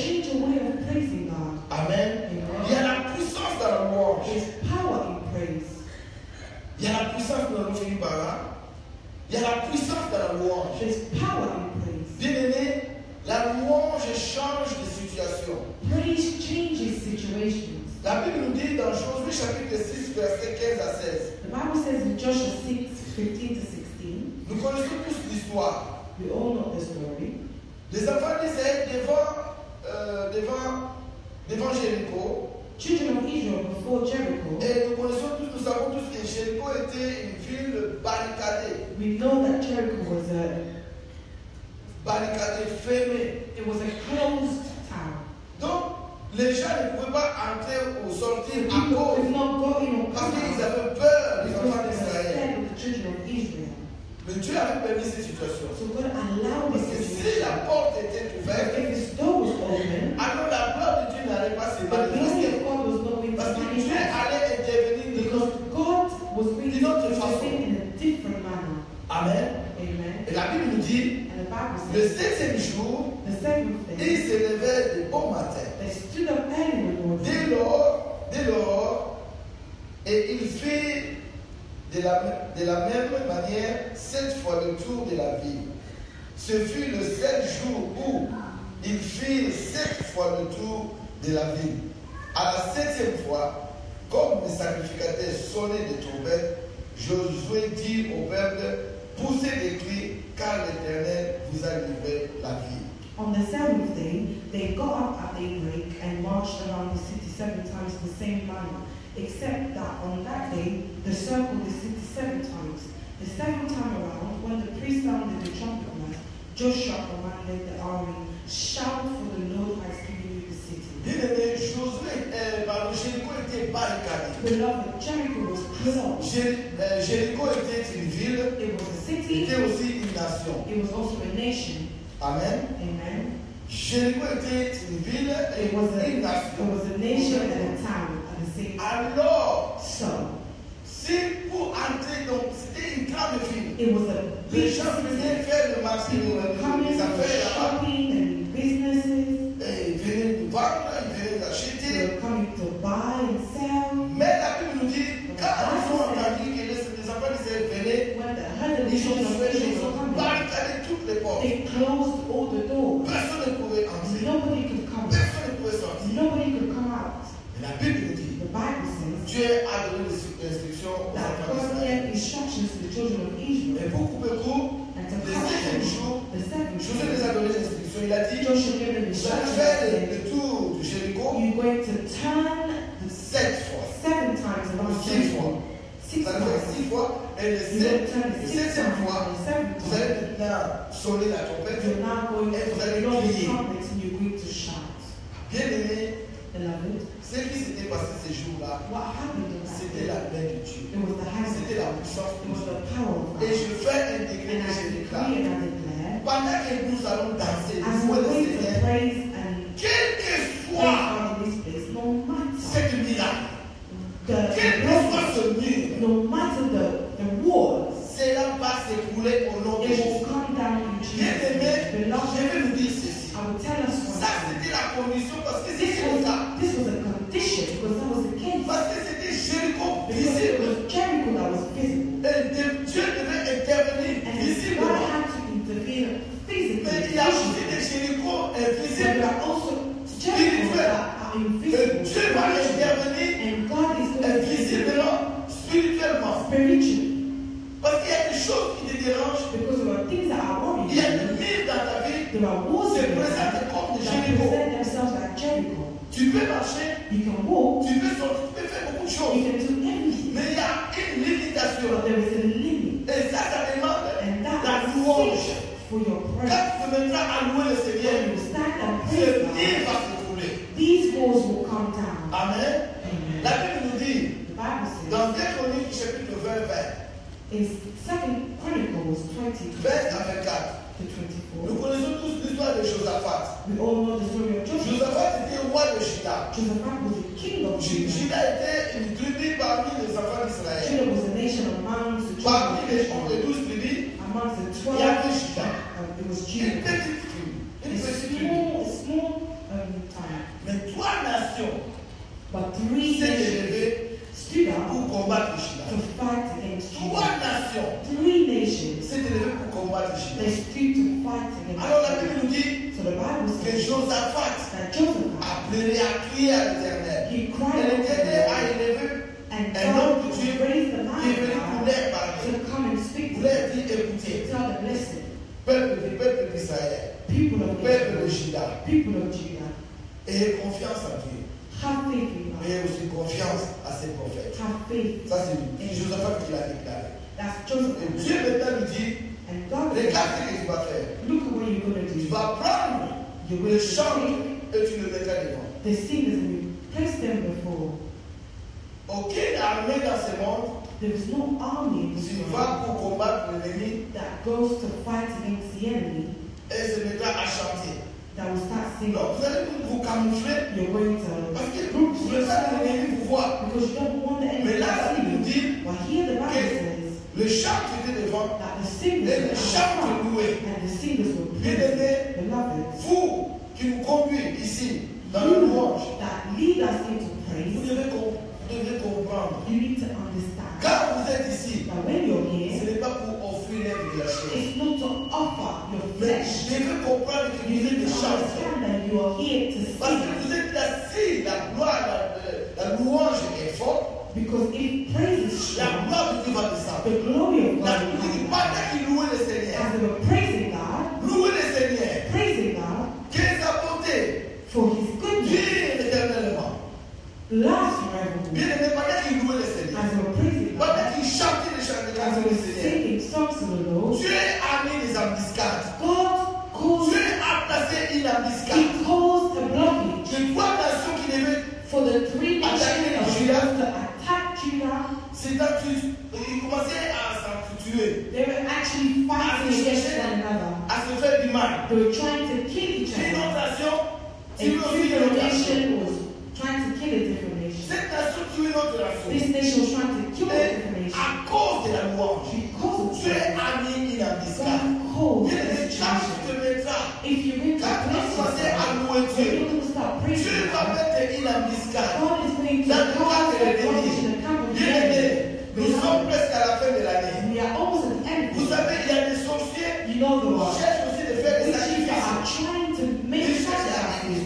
D'Israël devant, euh, devant, devant Jéricho. Children of Israel before Jericho, Et nous connaissons tous, nous savons tous que Jéricho était une ville barricadée. we know that Jericho was a Barricadée, fermée. it was a closed town. Donc, les gens ne pouvaient pas entrer ou sortir à cause. Parce qu'ils avaient peur, les because enfants they were d'Israël. scared of the children of Israel. Mais Dieu avait permis cette situation. So God allowed Parce this que si la porte était ouverte, if door was open, alors la gloire de Dieu n'allait pas se manifester. Parce que Dieu allait intervenir de Because God was going to in a different manner. Amen. Amen. Et la Bible nous dit, le septième jour, il se levait de bon matin. they stood up early in the morning. Dès lors, dès lors, et il fit de la, même manière sept fois le tour de la ville. Ce fut le sept jour où il fit sept fois le tour de la ville. À la septième fois, comme les sacrificateurs sonnaient des trompettes, Josué dit au peuple, poussez des cris, car l'Éternel vous a livré la ville. On the seventh day, they got up at daybreak and marched around the city seven times in the same manner, except that on that day the circle the city seven times. The seventh time around, when the priest sounded the trumpet blast, Joshua commanded the army, Shout for the Lord has given you the city. Uh, Bien-aimé, Josué, pardon, Jéricho était barricadé. Beloved, Jericho was closed. Était une ville, It was a city, était aussi une nation. it was also a nation. Amen. Amen. Jéricho était une ville et It was a, une it was a nation and a town Alors, So, si pour entrer, donc c'était une grande ville. it was a Les gens venaient faire le marché, les affaires là-bas. shopping and businesses. Et ils venaient vendre, ils venaient acheter. were coming to buy and sell. Mais la Bible nous dit, quand ils ont entendu que les, les enfants d'Israël venaient, ils ont fait, ont coming, barricadé toutes les portes. they closed all the doors. Personne ne pouvait entrer. Nobody could come. Personne ne pouvait sortir. Nobody could come out. Et la Bible nous dit, The Bible says Dieu a donné des instructions aux enfants d'Israël. Et beaucoup, beaucoup, And to le septième jour, Josué les a donné des instructions. Il a dit, vous allez faire le, tour de Jéricho sept fois. seven times around Six fois. Faire times. six fois. Et le septième fois, vous allez maintenant sonner la trompette. Et vous allez crier. Bien aimé, ce qui s'était passé ces jours-là, c'était la main de Dieu. C'était la puissance de Dieu. Et je fais un décret que je déclare. Pendant que nous allons danser, praise and quel que soit cette miracle, quel que soit ce mur, cela va s'écrouler au nom de Jésus. Bien aimé, je vais vous dire ceci. Ça, c'était la condition parce que c'est comme ça. This was a condition because that was the case. Parce que c'était Jéricho Because it visible. was Jericho that was visible. Et de- Dieu devait intervenir And God visiblement. had to intervene physically. Mais il a aussi des Jéricho But invisibles. there are also Jericho are Que invisible. Dieu va intervenir And God is going to visit invisiblement, spirituellement. spiritually. Parce qu'il y a des choses qui te dérangent. Because there are things that are Il y a worrying. des murs dans ta vie There are walls se in your life présentent comme des present themselves like Jericho. Tu peux marcher, You can walk, tu peux sortir, tu peux faire beaucoup de you choses. can do. Mais il y a une limitation. But there is a limit. Et ça, ça demande And la that louange. is for your Quand prayer. tu te mettras à louer le Seigneur, you ce God, va se trouver. these walls will come down. Amen. Amen. La Bible nous dit, dans 2 Chroniques chapitre 20, 20, in Second Chronicles 20 20 à 24, to nous 24, connaissons tous l'histoire de Josaphat. Josaphat était roi de Juda. Juda était une tribu parmi les enfants d'Israël. Parmi les, douze tribus, il y avait Juda. Une petite tribu. Une petite tribu. um. Mais trois nations s'est up pour combattre Juda. to fight against Trois Judah. nations Three nations s'est élevées pour combattre Juda. they stood to fight against Alors la Judah. Bible nous dit So the Bible que says Josaphat that Joseph a pleuré, a crié à l'éternel. he Et cried out to l'éternel a God, élevé and un homme God de Dieu raised the qui est man venu of pour God leur parler. to come and speak Pour to leur them, dire écoutez, to tell them, listen, peuple du peuple d'Israël, people of peuple de Israel, Juda, people of Judah, ayez confiance en Dieu. Have faith in aussi confiance à ses prophètes. Have faith. Ça, c'est Josaphat qui l'a déclaré. That's Et Joseph. Dieu maintenant lui dit Regarde ce que tu vas faire. look at what you're going to Tu vas prendre You're le take et tu le mettras devant. the singers and you place them before. Aucune armée dans ce monde There is no army pour combattre l'ennemi that goes to fight against the enemy et se mettra à chanter. that will start vous allez vous vous camoufler You're going to parce que vous voulez vous voit. because you don't want the enemy Mais là, la Bible nous dit you. But here the Bible que says le chant qui était devant that the et singers le chant and the singers Bien aimé, beloved vous qui nous conduisez ici dans la louange, that lead us into vous praise. devez, com- vous devez comprendre. You need to understand Quand vous êtes ici, that when you're ce here, vous êtes need des to chants. understand that you are here to Parce que sing. vous êtes assis, la gloire, la, la louange est forte, Because if praise S'entretuer. Ils commençaient à s'entretuer, They were actually fighting against one another. à se faire du mal. They were trying to kill each other. aussi was trying to kill a different nation. Cette nation une autre nation. This nation was trying to kill a different nation. à cause de la louange, Because of Dieu a mis une embuscade. God caused Bien aimé, this quand tu situation. te mettras, If going to bless yourself, Dieu, va God, mettre une embuscade. God is going to cause a in l'ennemi. the camp of the Bien aimé, enemy. nous sommes presque à la fin de l'année. We are almost at the end. Vous savez, il y a des sorciers You know the qui cherchent aussi de faire des sacrifices. Ils cherchent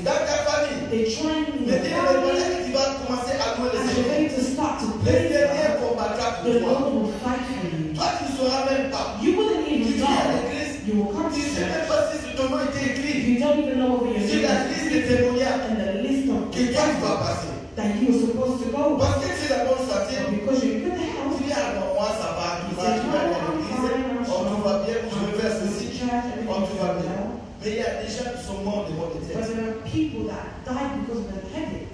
dans ta famille. They're trying in Mais est family. que tu vas commencer à louer le you're Seigneur. Le Seigneur combattra pour toi. Toi, tu ne sauras même pas. You wouldn't Tu even viens à know. l'église, You will come tu ne sais même pas si ton nom était écrit. You don't even know whether your Sur la liste des témoignages in the list of que toi tu vas passer. that you were supposed to go. Parce que tu es dans bonne santé, But because you're gens qui sont morts de mort But there are people that die because of a headache.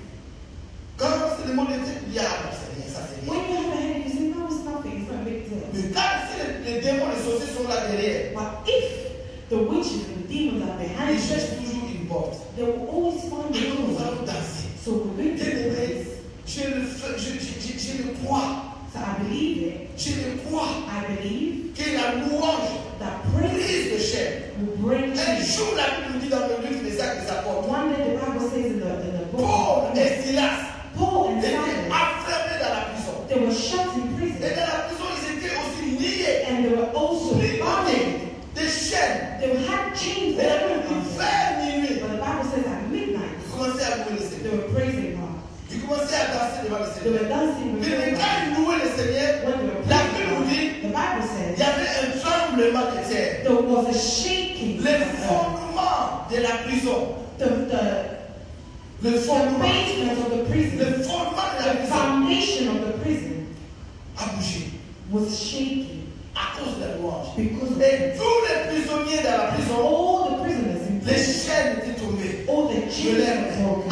Quand c'est des morts de tête, il y a, ah, c'est rien, ça c'est rien. When you have a headache, you say, no, it's nothing, it's not a big deal. Mais quand si les, les démons, les sorciers sont là derrière, But if the witches and the demons are behind you, toujours une porte. they will always find a Alors nous allons danser. So we're going to Bien aimé, praise. je le, je, je, je, je le crois, So I believe it. je le crois I believe que la louange that praise brise le chef. will bring Un jour, la Bible nous dit dans le livre des actes des apôtres, One day the Bible says in the, in the book, Paul et Silas Paul and étaient Silas, enfermés dans la prison. they were shut in Et prison. dans la prison, ils étaient aussi liés, And they were also bound. des chaînes. They had chains Et la all Bible dit la. The, the, the, the basement of the prison. The, the foundation of the prison. Was shaking. À cause des louanges. Because Et tous les prisonniers dans prison. All the prisoners in prison. Les chaînes. All the chains broken.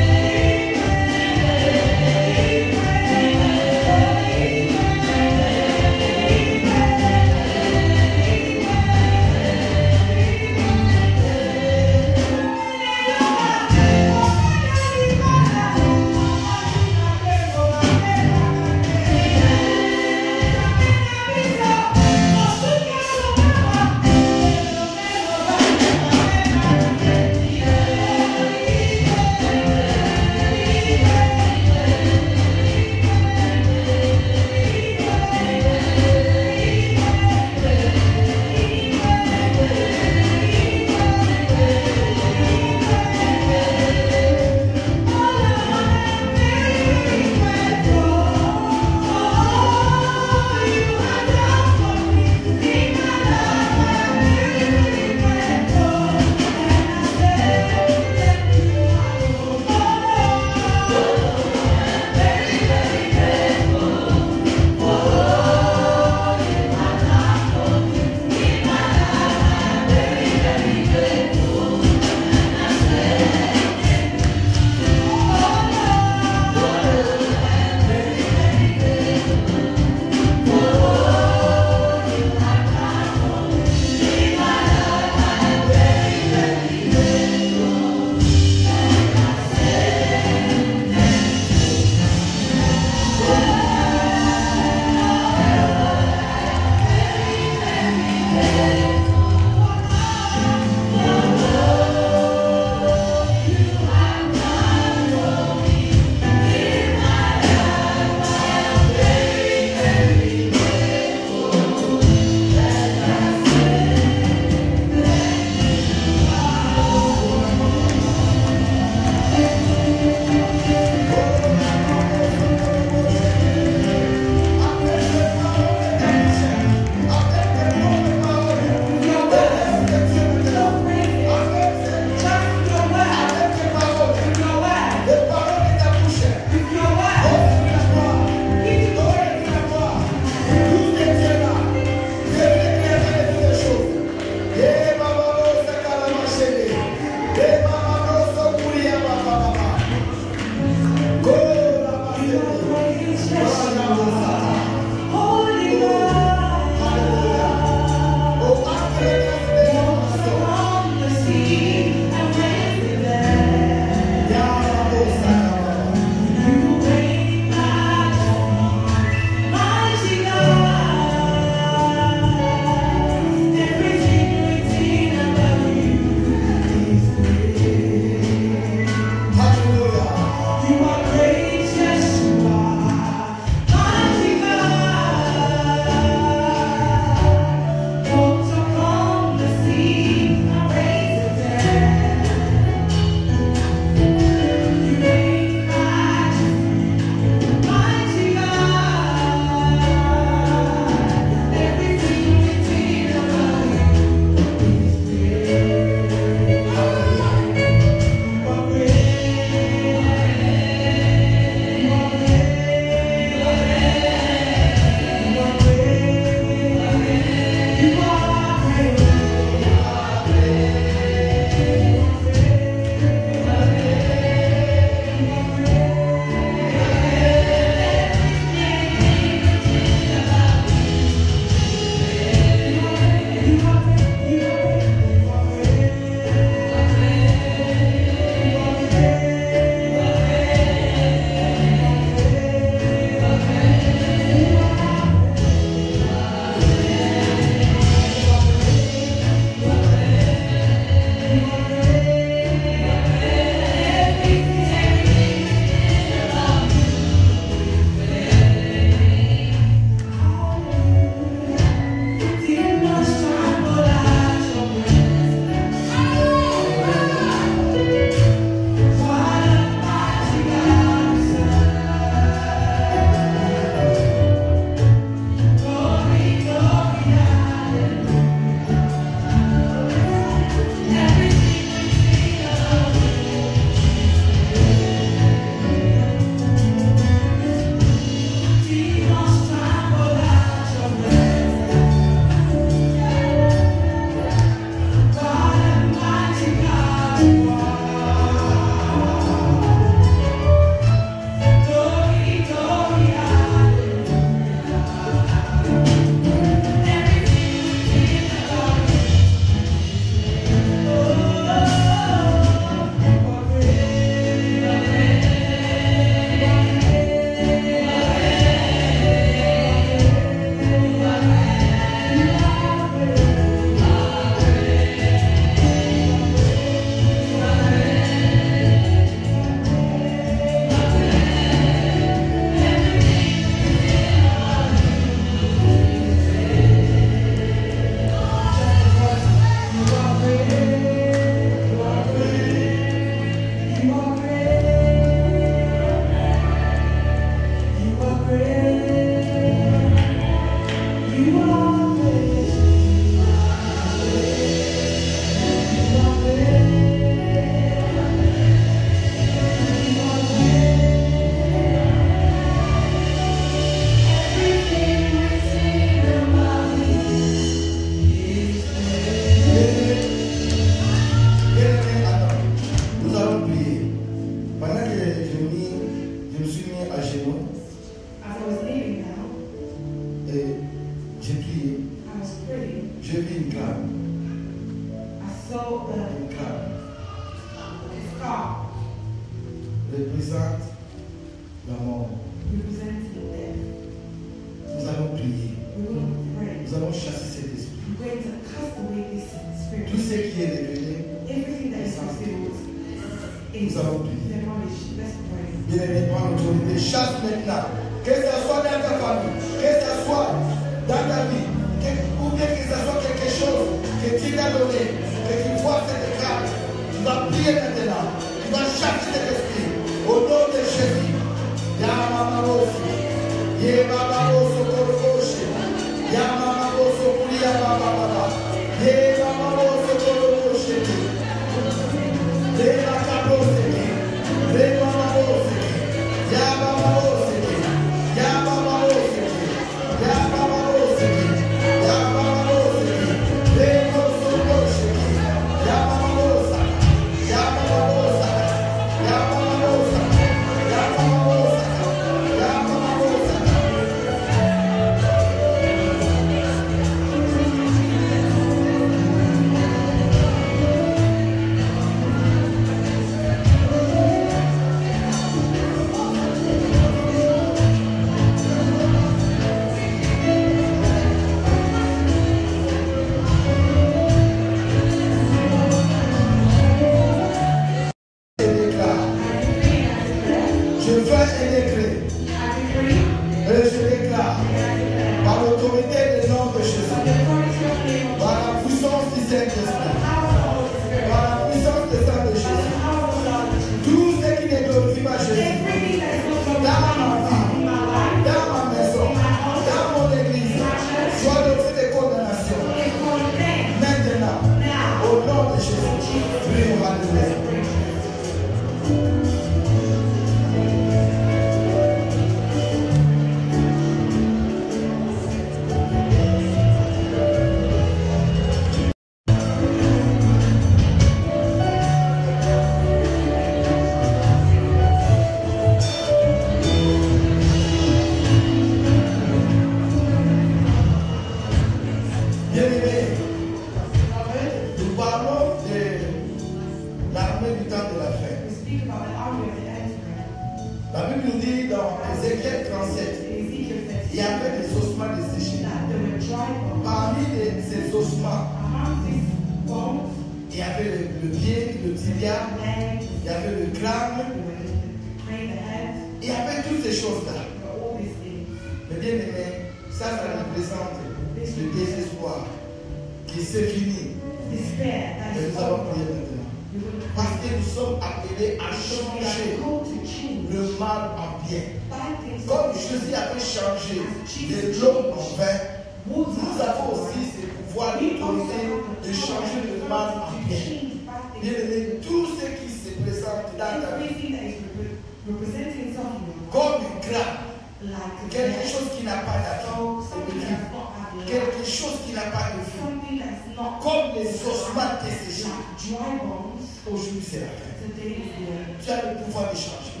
Le pouvoir de changer.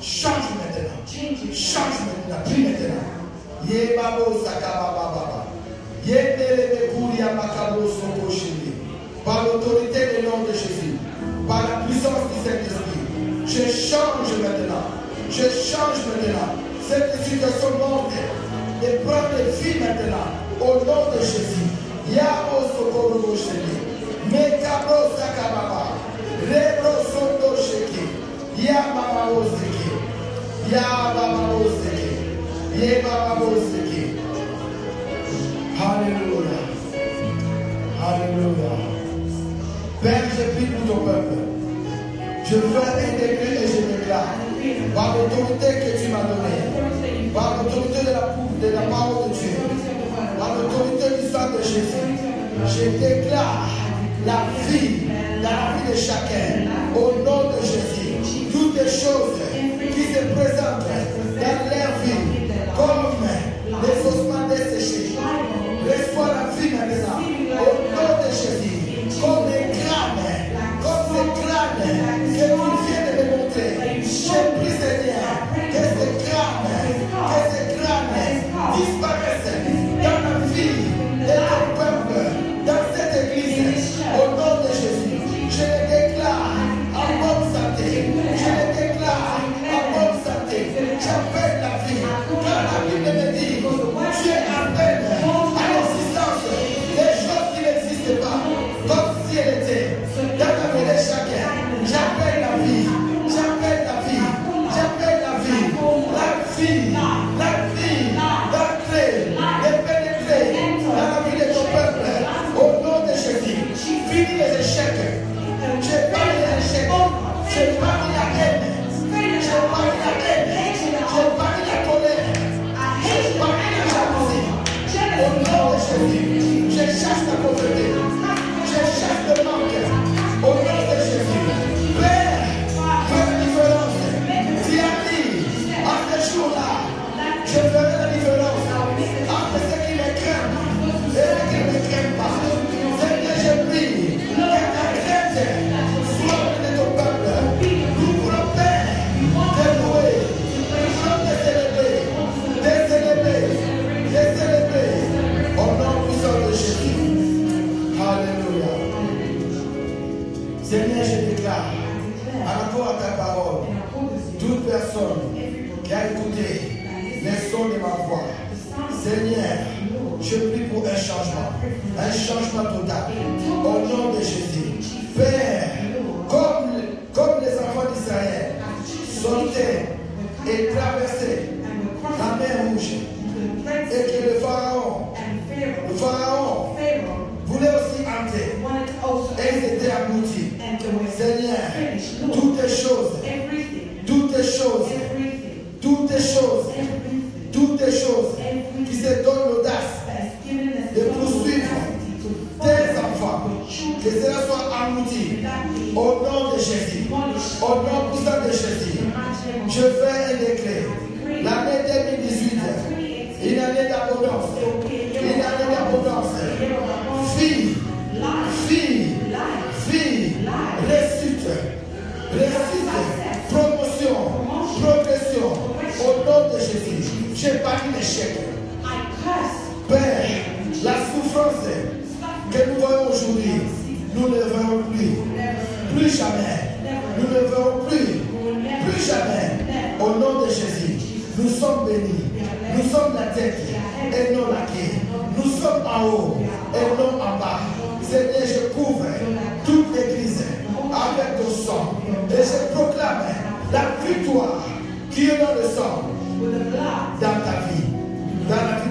Change maintenant. Change maintenant. Prie maintenant. Yebabo sakabababa. Yebele mekuria makabo soko chéri. Par l'autorité du nom de Jésus. Par la puissance du Saint-Esprit. Je change maintenant. Je change maintenant. Cette situation mortelle. Et prends les filles maintenant. Au nom de Jésus. Yabo soko chéri. Mekabo sakababa. Rebro soko Yaba Maboseke. Yaba Maboseke. Yaba Alléluia. Alléluia. Père, je prie pour ton peuple. Je veux intégrer et je déclare par l'autorité que tu m'as donnée, par l'autorité de la, de la parole de Dieu, par l'autorité du sang de Jésus, je déclare la vie, la vie de chacun, au nom de Jésus choses qui se présentent dans leur vie comme des ossements desséchés. Reçois la vie maintenant au nom de Jésus, comme des crânes, comme des crânes.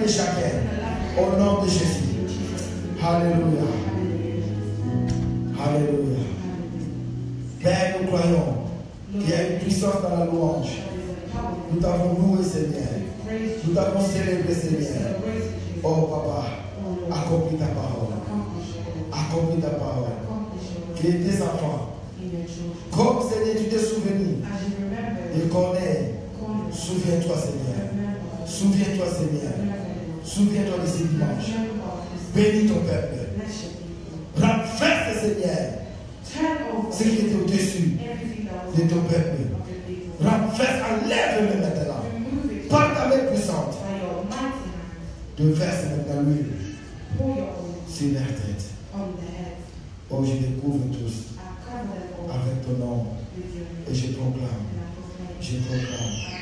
chacun. Au nom de Jésus. Alléluia. Alléluia. Père, nous croyons qu'il y a une puissance dans la louange. Nous t'avons loué, Seigneur. Nous t'avons célébré, Seigneur. Oh, Papa, accomplis ta parole. Accomplis ta parole. Que tes enfants, comme Seigneur, tu t'es souvenu, et qu'on est. Souviens-toi, Seigneur. Souviens-toi, Seigneur. Souviens-toi de ces dimanches. Bénis ton peuple. Renverse, Seigneur, ce qui était au-dessus de ton peuple. Renverse, enlève-le maintenant. Par ta main puissante. De verse maintenant l'huile sur leur tête. Oh, je découvre tous avec ton nom. Et je proclame. Je proclame.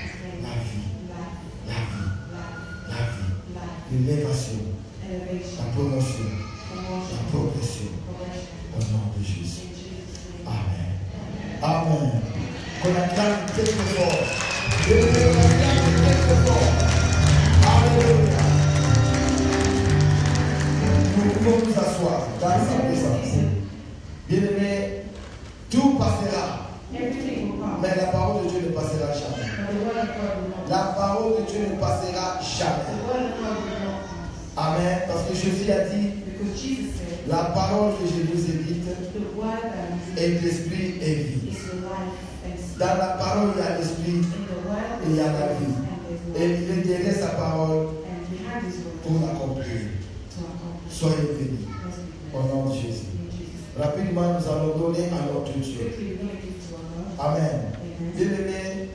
Amen. Bien-aimé,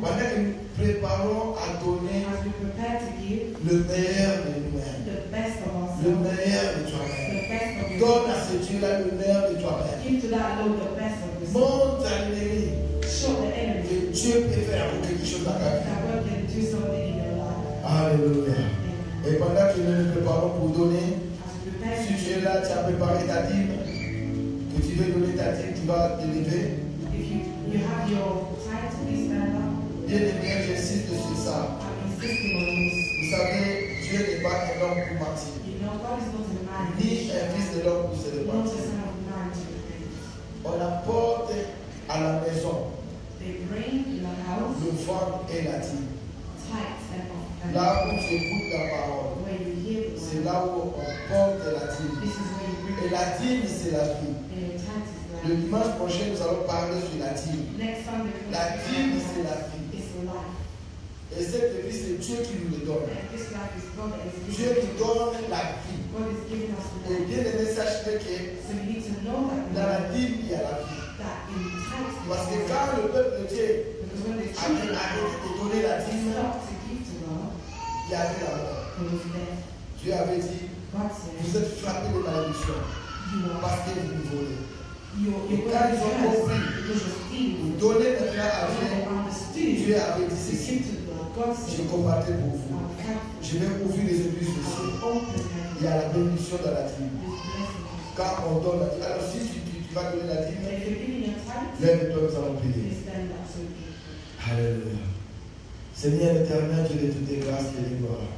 voilà, nous préparons à donner le meilleur de nous-mêmes. Le meilleur de toi-même. Donne à ce Dieu-là le meilleur de toi-même. Montre à l'ennemi que Dieu peut faire quelque chose dans ta vie. Alléluia. Et pendant que nous nous préparons pour donner, si tu es là, tu as préparé ta vie. The house l'offrande et la offering. Là où tu écoutes la parole, c'est là où on porte la bring Et la dîme, c'est la vie. Le dimanche prochain, nous allons parler sur la we're La talk c'est la vie. Et cette vie, c'est Dieu qui nous le donne. Dieu nous donne la vie. Et bien aimé, sache que dans la dîme, il y a la vie. Parce que quand le peuple de Dieu De donner la dîme, il y avait la mort. Dieu avait dit, vous êtes frappés de malédiction parce que vous nous volez. you're Quand ils ont compris. Vous donnez maintenant à Dieu. Dieu avait dit ceci. Je combattais pour vous. Je vais ouvrir les églises ciel. Open Il y a la bénédiction dans la blessing. Quand on donne la alors si tu, tu- tu vas donner la tithe, lève-toi, nous allons prier. Alléluia. Seigneur éternel, Dieu de toutes les grâces et des gloires.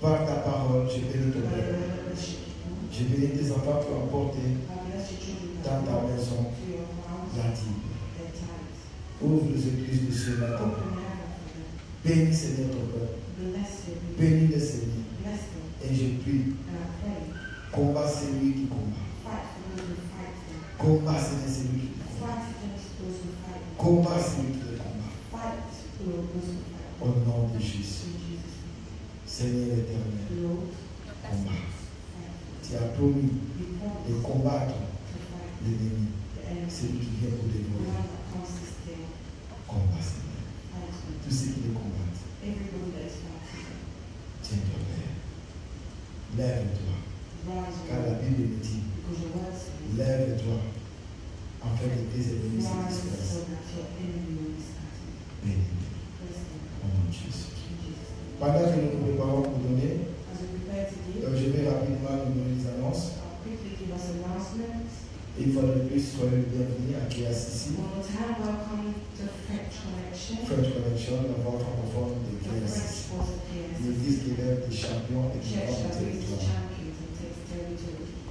Par ta parole, je bénis ton worship, Je bénis tes enfants your children dans ta maison la tithes. Ouvre les églises de ce matin. Bénis Seigneur ton peuple. Bénis les Seigneur. Et je prie, combat celui qui combat. Combat Seigneur celui qui Combat celui qui les combat. Au nom de Jésus. Seigneur éternel, combat. Tu as promis de combattre l'ennemi, celui qui vient pour steal, Combat Seigneur. Tous ceux qui les combattent. Tiens-toi Père. Lève-toi. Car la Bible dit, lève-toi Pendant que nous préparons pour donner, euh, je vais rapidement nous donner les annonces. Announcements. Une fois de plus, soyez le bienvenu à Kias ici. French Connection. La voix francophone de The Kias French ici. Force of KS. L'église qui élève des champions et qui.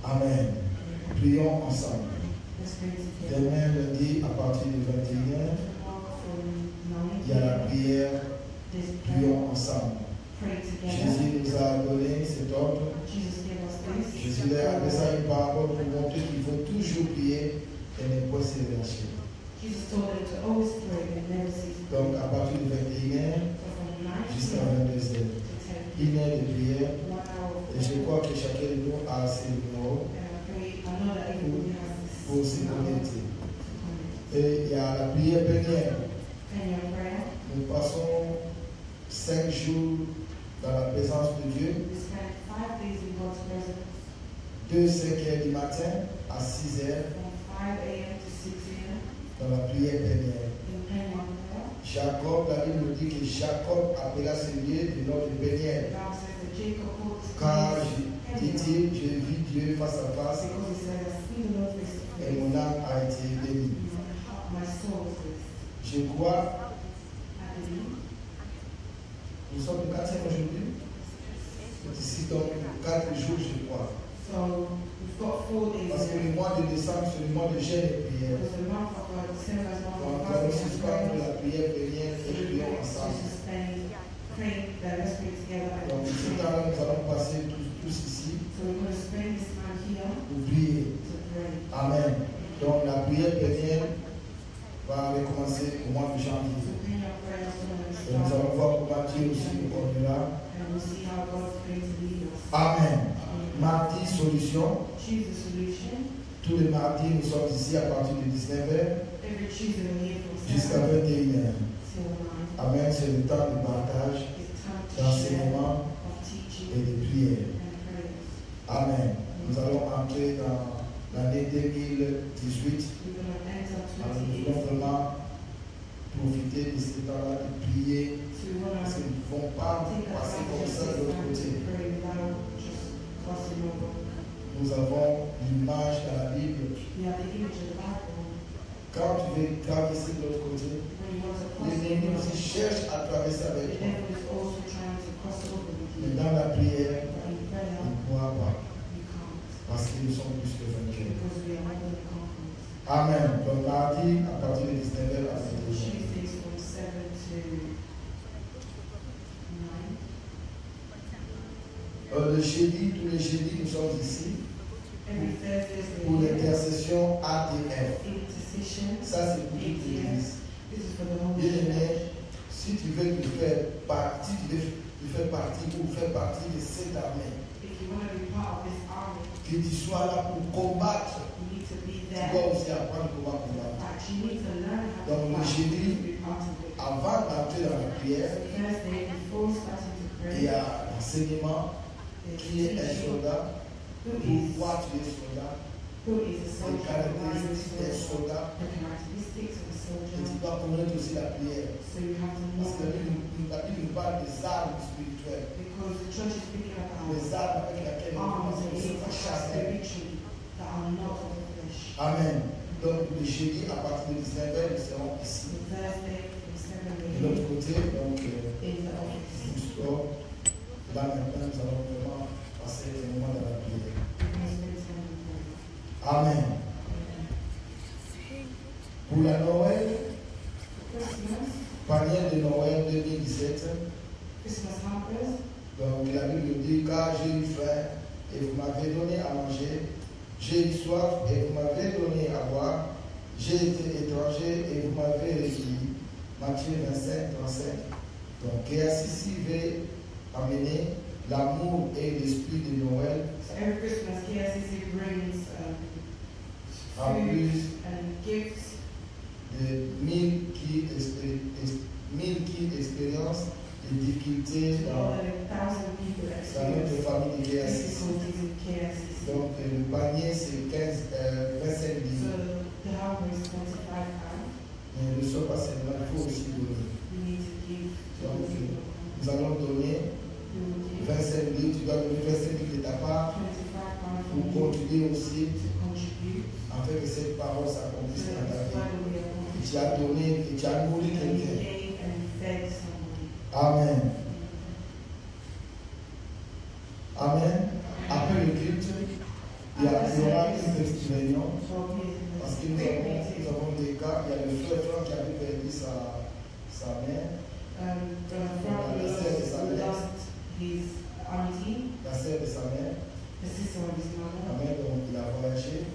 Amen. Prions ensemble. Demain, lundi, à partir du 21, Tomorrow from 9 il y a la prière. Prions ensemble. Jésus nous a donné cet ordre. Jésus leur a laissé une parabole pour montrer qu'il faut toujours prier et ne pas se to Donc, à partir du 21 So from 9 jusqu'à p.m. 22 heures, to 10 une heure de prière. Et je crois que chacun de nous a ses numéros Pour. Et il y a la prière plénière. Nous passons cinq jours dans la présence de Dieu, de 5 heures du matin à 6 heures from 5 a.m. to 6 a.m. dans la prière plénière. Jacob, la Bible nous dit que Jacob appela ce lieu du nom de plénière. Car, place je- vu Dieu face à face et mon âme a été bénie. Je crois, nous sommes le quatrième aujourd'hui. D'ici donc 4 jours, je crois. Parce que le mois de décembre, c'est le mois de jeûne et prière. Donc, fasting and suspendre prayers. la prière plénière So et prions ensemble. Donc, ce temps-là, nous allons passer tous, tous ici pour prier. Amen. Donc, la prière plénière va recommencer au mois de janvier. Et nous allons voir comment Dieu aussi nous conduira. Amen. Mardi, solution. Tous les mardis, nous sommes ici à partir de 19h Every Tuesday we're here from jusqu'à 7 21h. till 9. Amen. C'est le temps de partage, d'enseignement et de prière. Amen. Nous allons entrer dans l'année 2018. We're going to enter Alors, nous voulons 2018. vraiment profiter de ce temps-là de prier. Parce que ne vont pas passer comme ça de l'autre côté. Nous avons l'image dans la Bible. Bible. Quand tu veux traverser de l'autre côté, l'ennemi aussi cherche à traverser avec toi. Mais dans la prière, ne pourra pas. Parce que nous sommes plus que vainqueurs. Amen. Donc mardi, à partir de 19h à So 22h. Tuesdays from 7 to 9. Euh, le jeudi, tous les jeudis, nous sommes ici pour l'intercession ADF. intercession. Ça, c'est pour toute l'église. Bien aimé, si tu veux te faire partie, tu veux fais partie ou faire partie de cette armée, Tu sois là pour combattre, tu dois aussi apprendre comment combattre. Donc, to le fight jeudi, to be part of it. Avant d'entrer dans la prière, il y a l'enseignement qui est un soldat, pourquoi tu es soldat, les caractéristiques des soldats, et tu dois connaître aussi la prière. Parce que la Bible nous parle des armes spirituelles, because the church is speaking about les armes avec lesquelles arms and spiritually that are not of the flesh. Amen. Donc le jeudi à partir de 19h, nous serons ici. So Thursday from 7 De l'autre côté, donc euh, là maintenant, nous allons vraiment passer un moment dans la prière. Amen. Pour la Noël, panier de Noël 2017, Christmas donc la Bible dit car j'ai eu faim et vous m'avez donné à manger, j'ai eu soif et vous m'avez donné à boire, j'ai été étranger et vous m'avez recueilli. Matthieu 25, 35. Donc, ainsi veut amener l'amour et l'esprit de Noël. So every Christmas, KSCC brings en um, food plus and gifts. de mille qui, expé- les difficultés dans, notre famille de KSCC. Donc, euh, le panier, c'est 15, euh, 25 So livres. the hamper is 25 pounds. Mais ne soit pas seulement, il faut aussi donner. Donc, people. Nous allons donner You will give 25 livres, tu dois donner 25 livres de ta part 25 pounds pour contribuer aussi afin que cette parole s'accomplisse dans ta this vie. tu as donné et tu as nourri quelqu'un. Amen. Amen. Après le culte, il y, a, il y aura une petite réunion parce que nous avons, nous avons des cas. Il y a le frère Franck qui avait perdu sa, sa mère, auntie, la sœur de sa mère. the sister of his mother. Amen. Donc il a voyagé.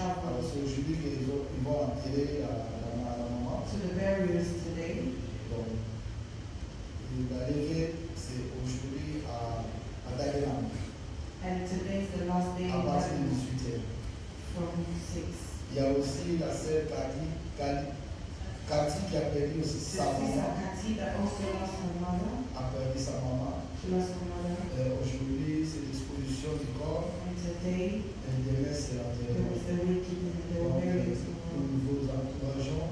Alors c'est aujourd'hui qu'ils ont- ils vont enterrer la, la, la maman. to the burials today. Donc, et l'arrivée, c'est aujourd'hui à, à Dagenham, And today's the last day à partir de um, 18h. from 6. Il y a aussi la sœur Cathy, qui a perdu aussi sa maman, Kati that also lost her mother. a perdu sa maman. She lost her mother. Euh, aujourd'hui, c'est l'exposition du corps And today et demain, c'est Donc, nous vous encourageons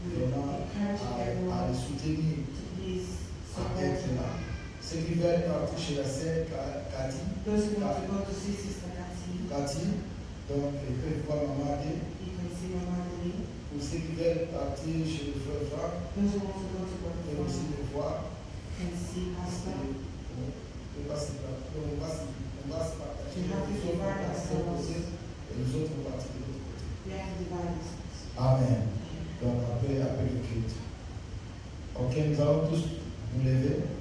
We vraiment encourage à, à everyone les soutenir, Ceux qui veulent partir chez la sœur Cathy, Cathy, donc ils peuvent voir Maman Adé. Pour ceux qui veulent partir chez le frère Franck, Brother aussi le voir. Pastor. on peut va se partager. Les autres et les autres de l'autre côté. Amen. Donc après, après le culte. Ok, nous allons tous nous lever.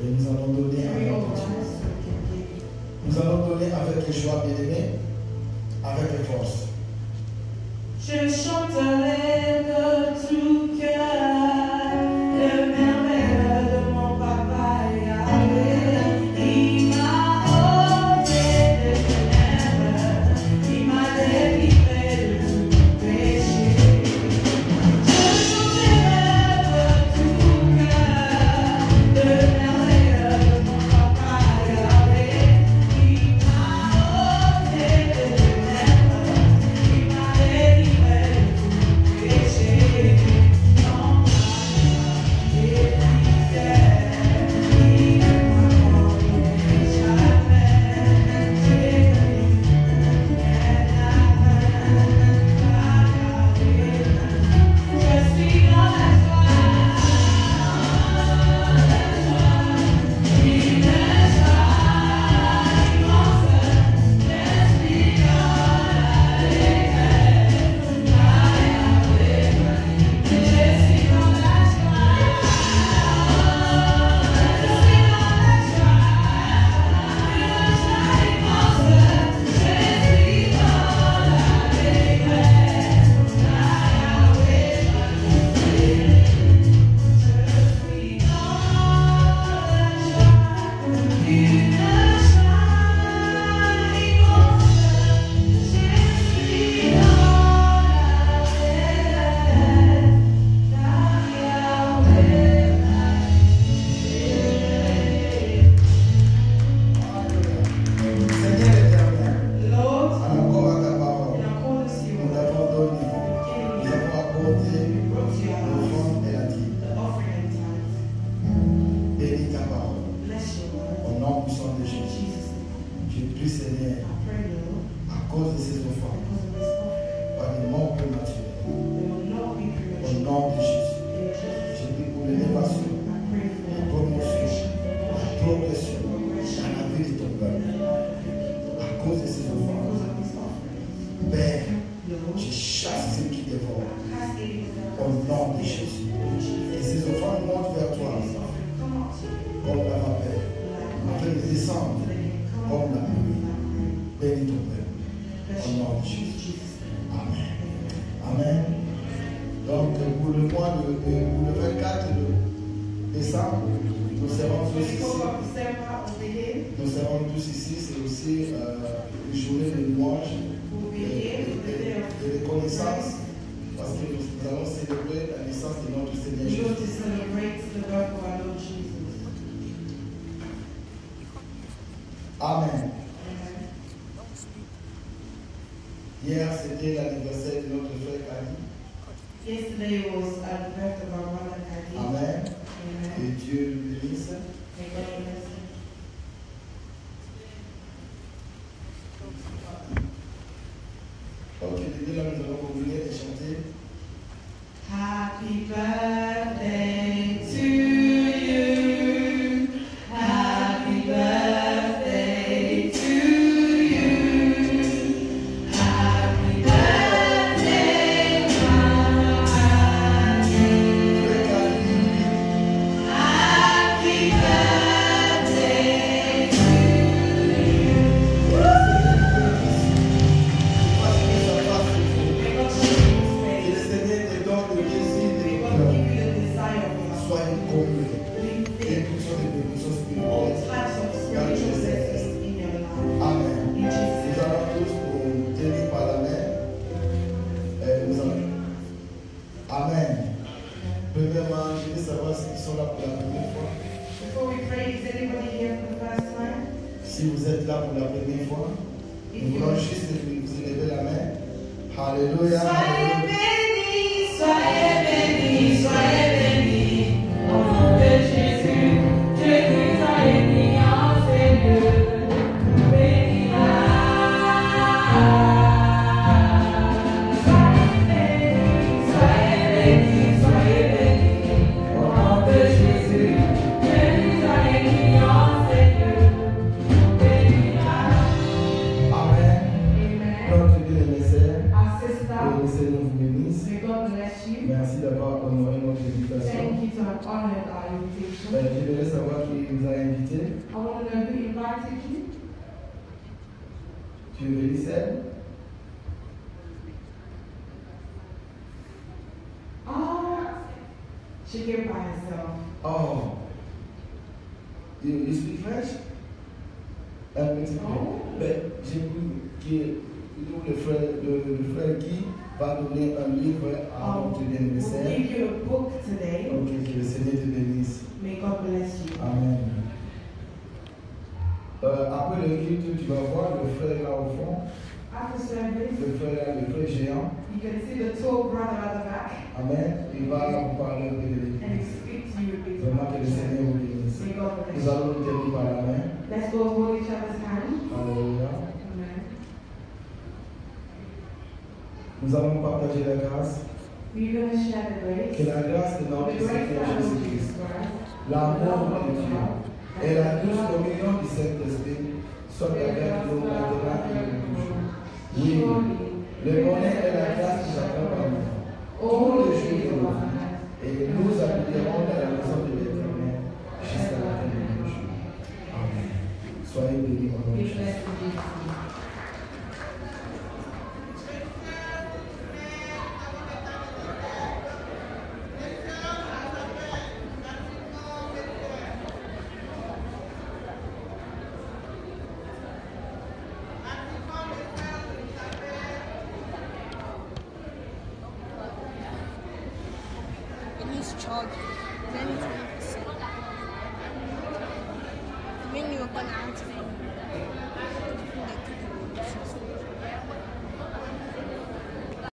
Et nous allons donner can give? Nous allons donner avec joie, bien-aimé, avec force. Je chanterai de tout cœur le merveille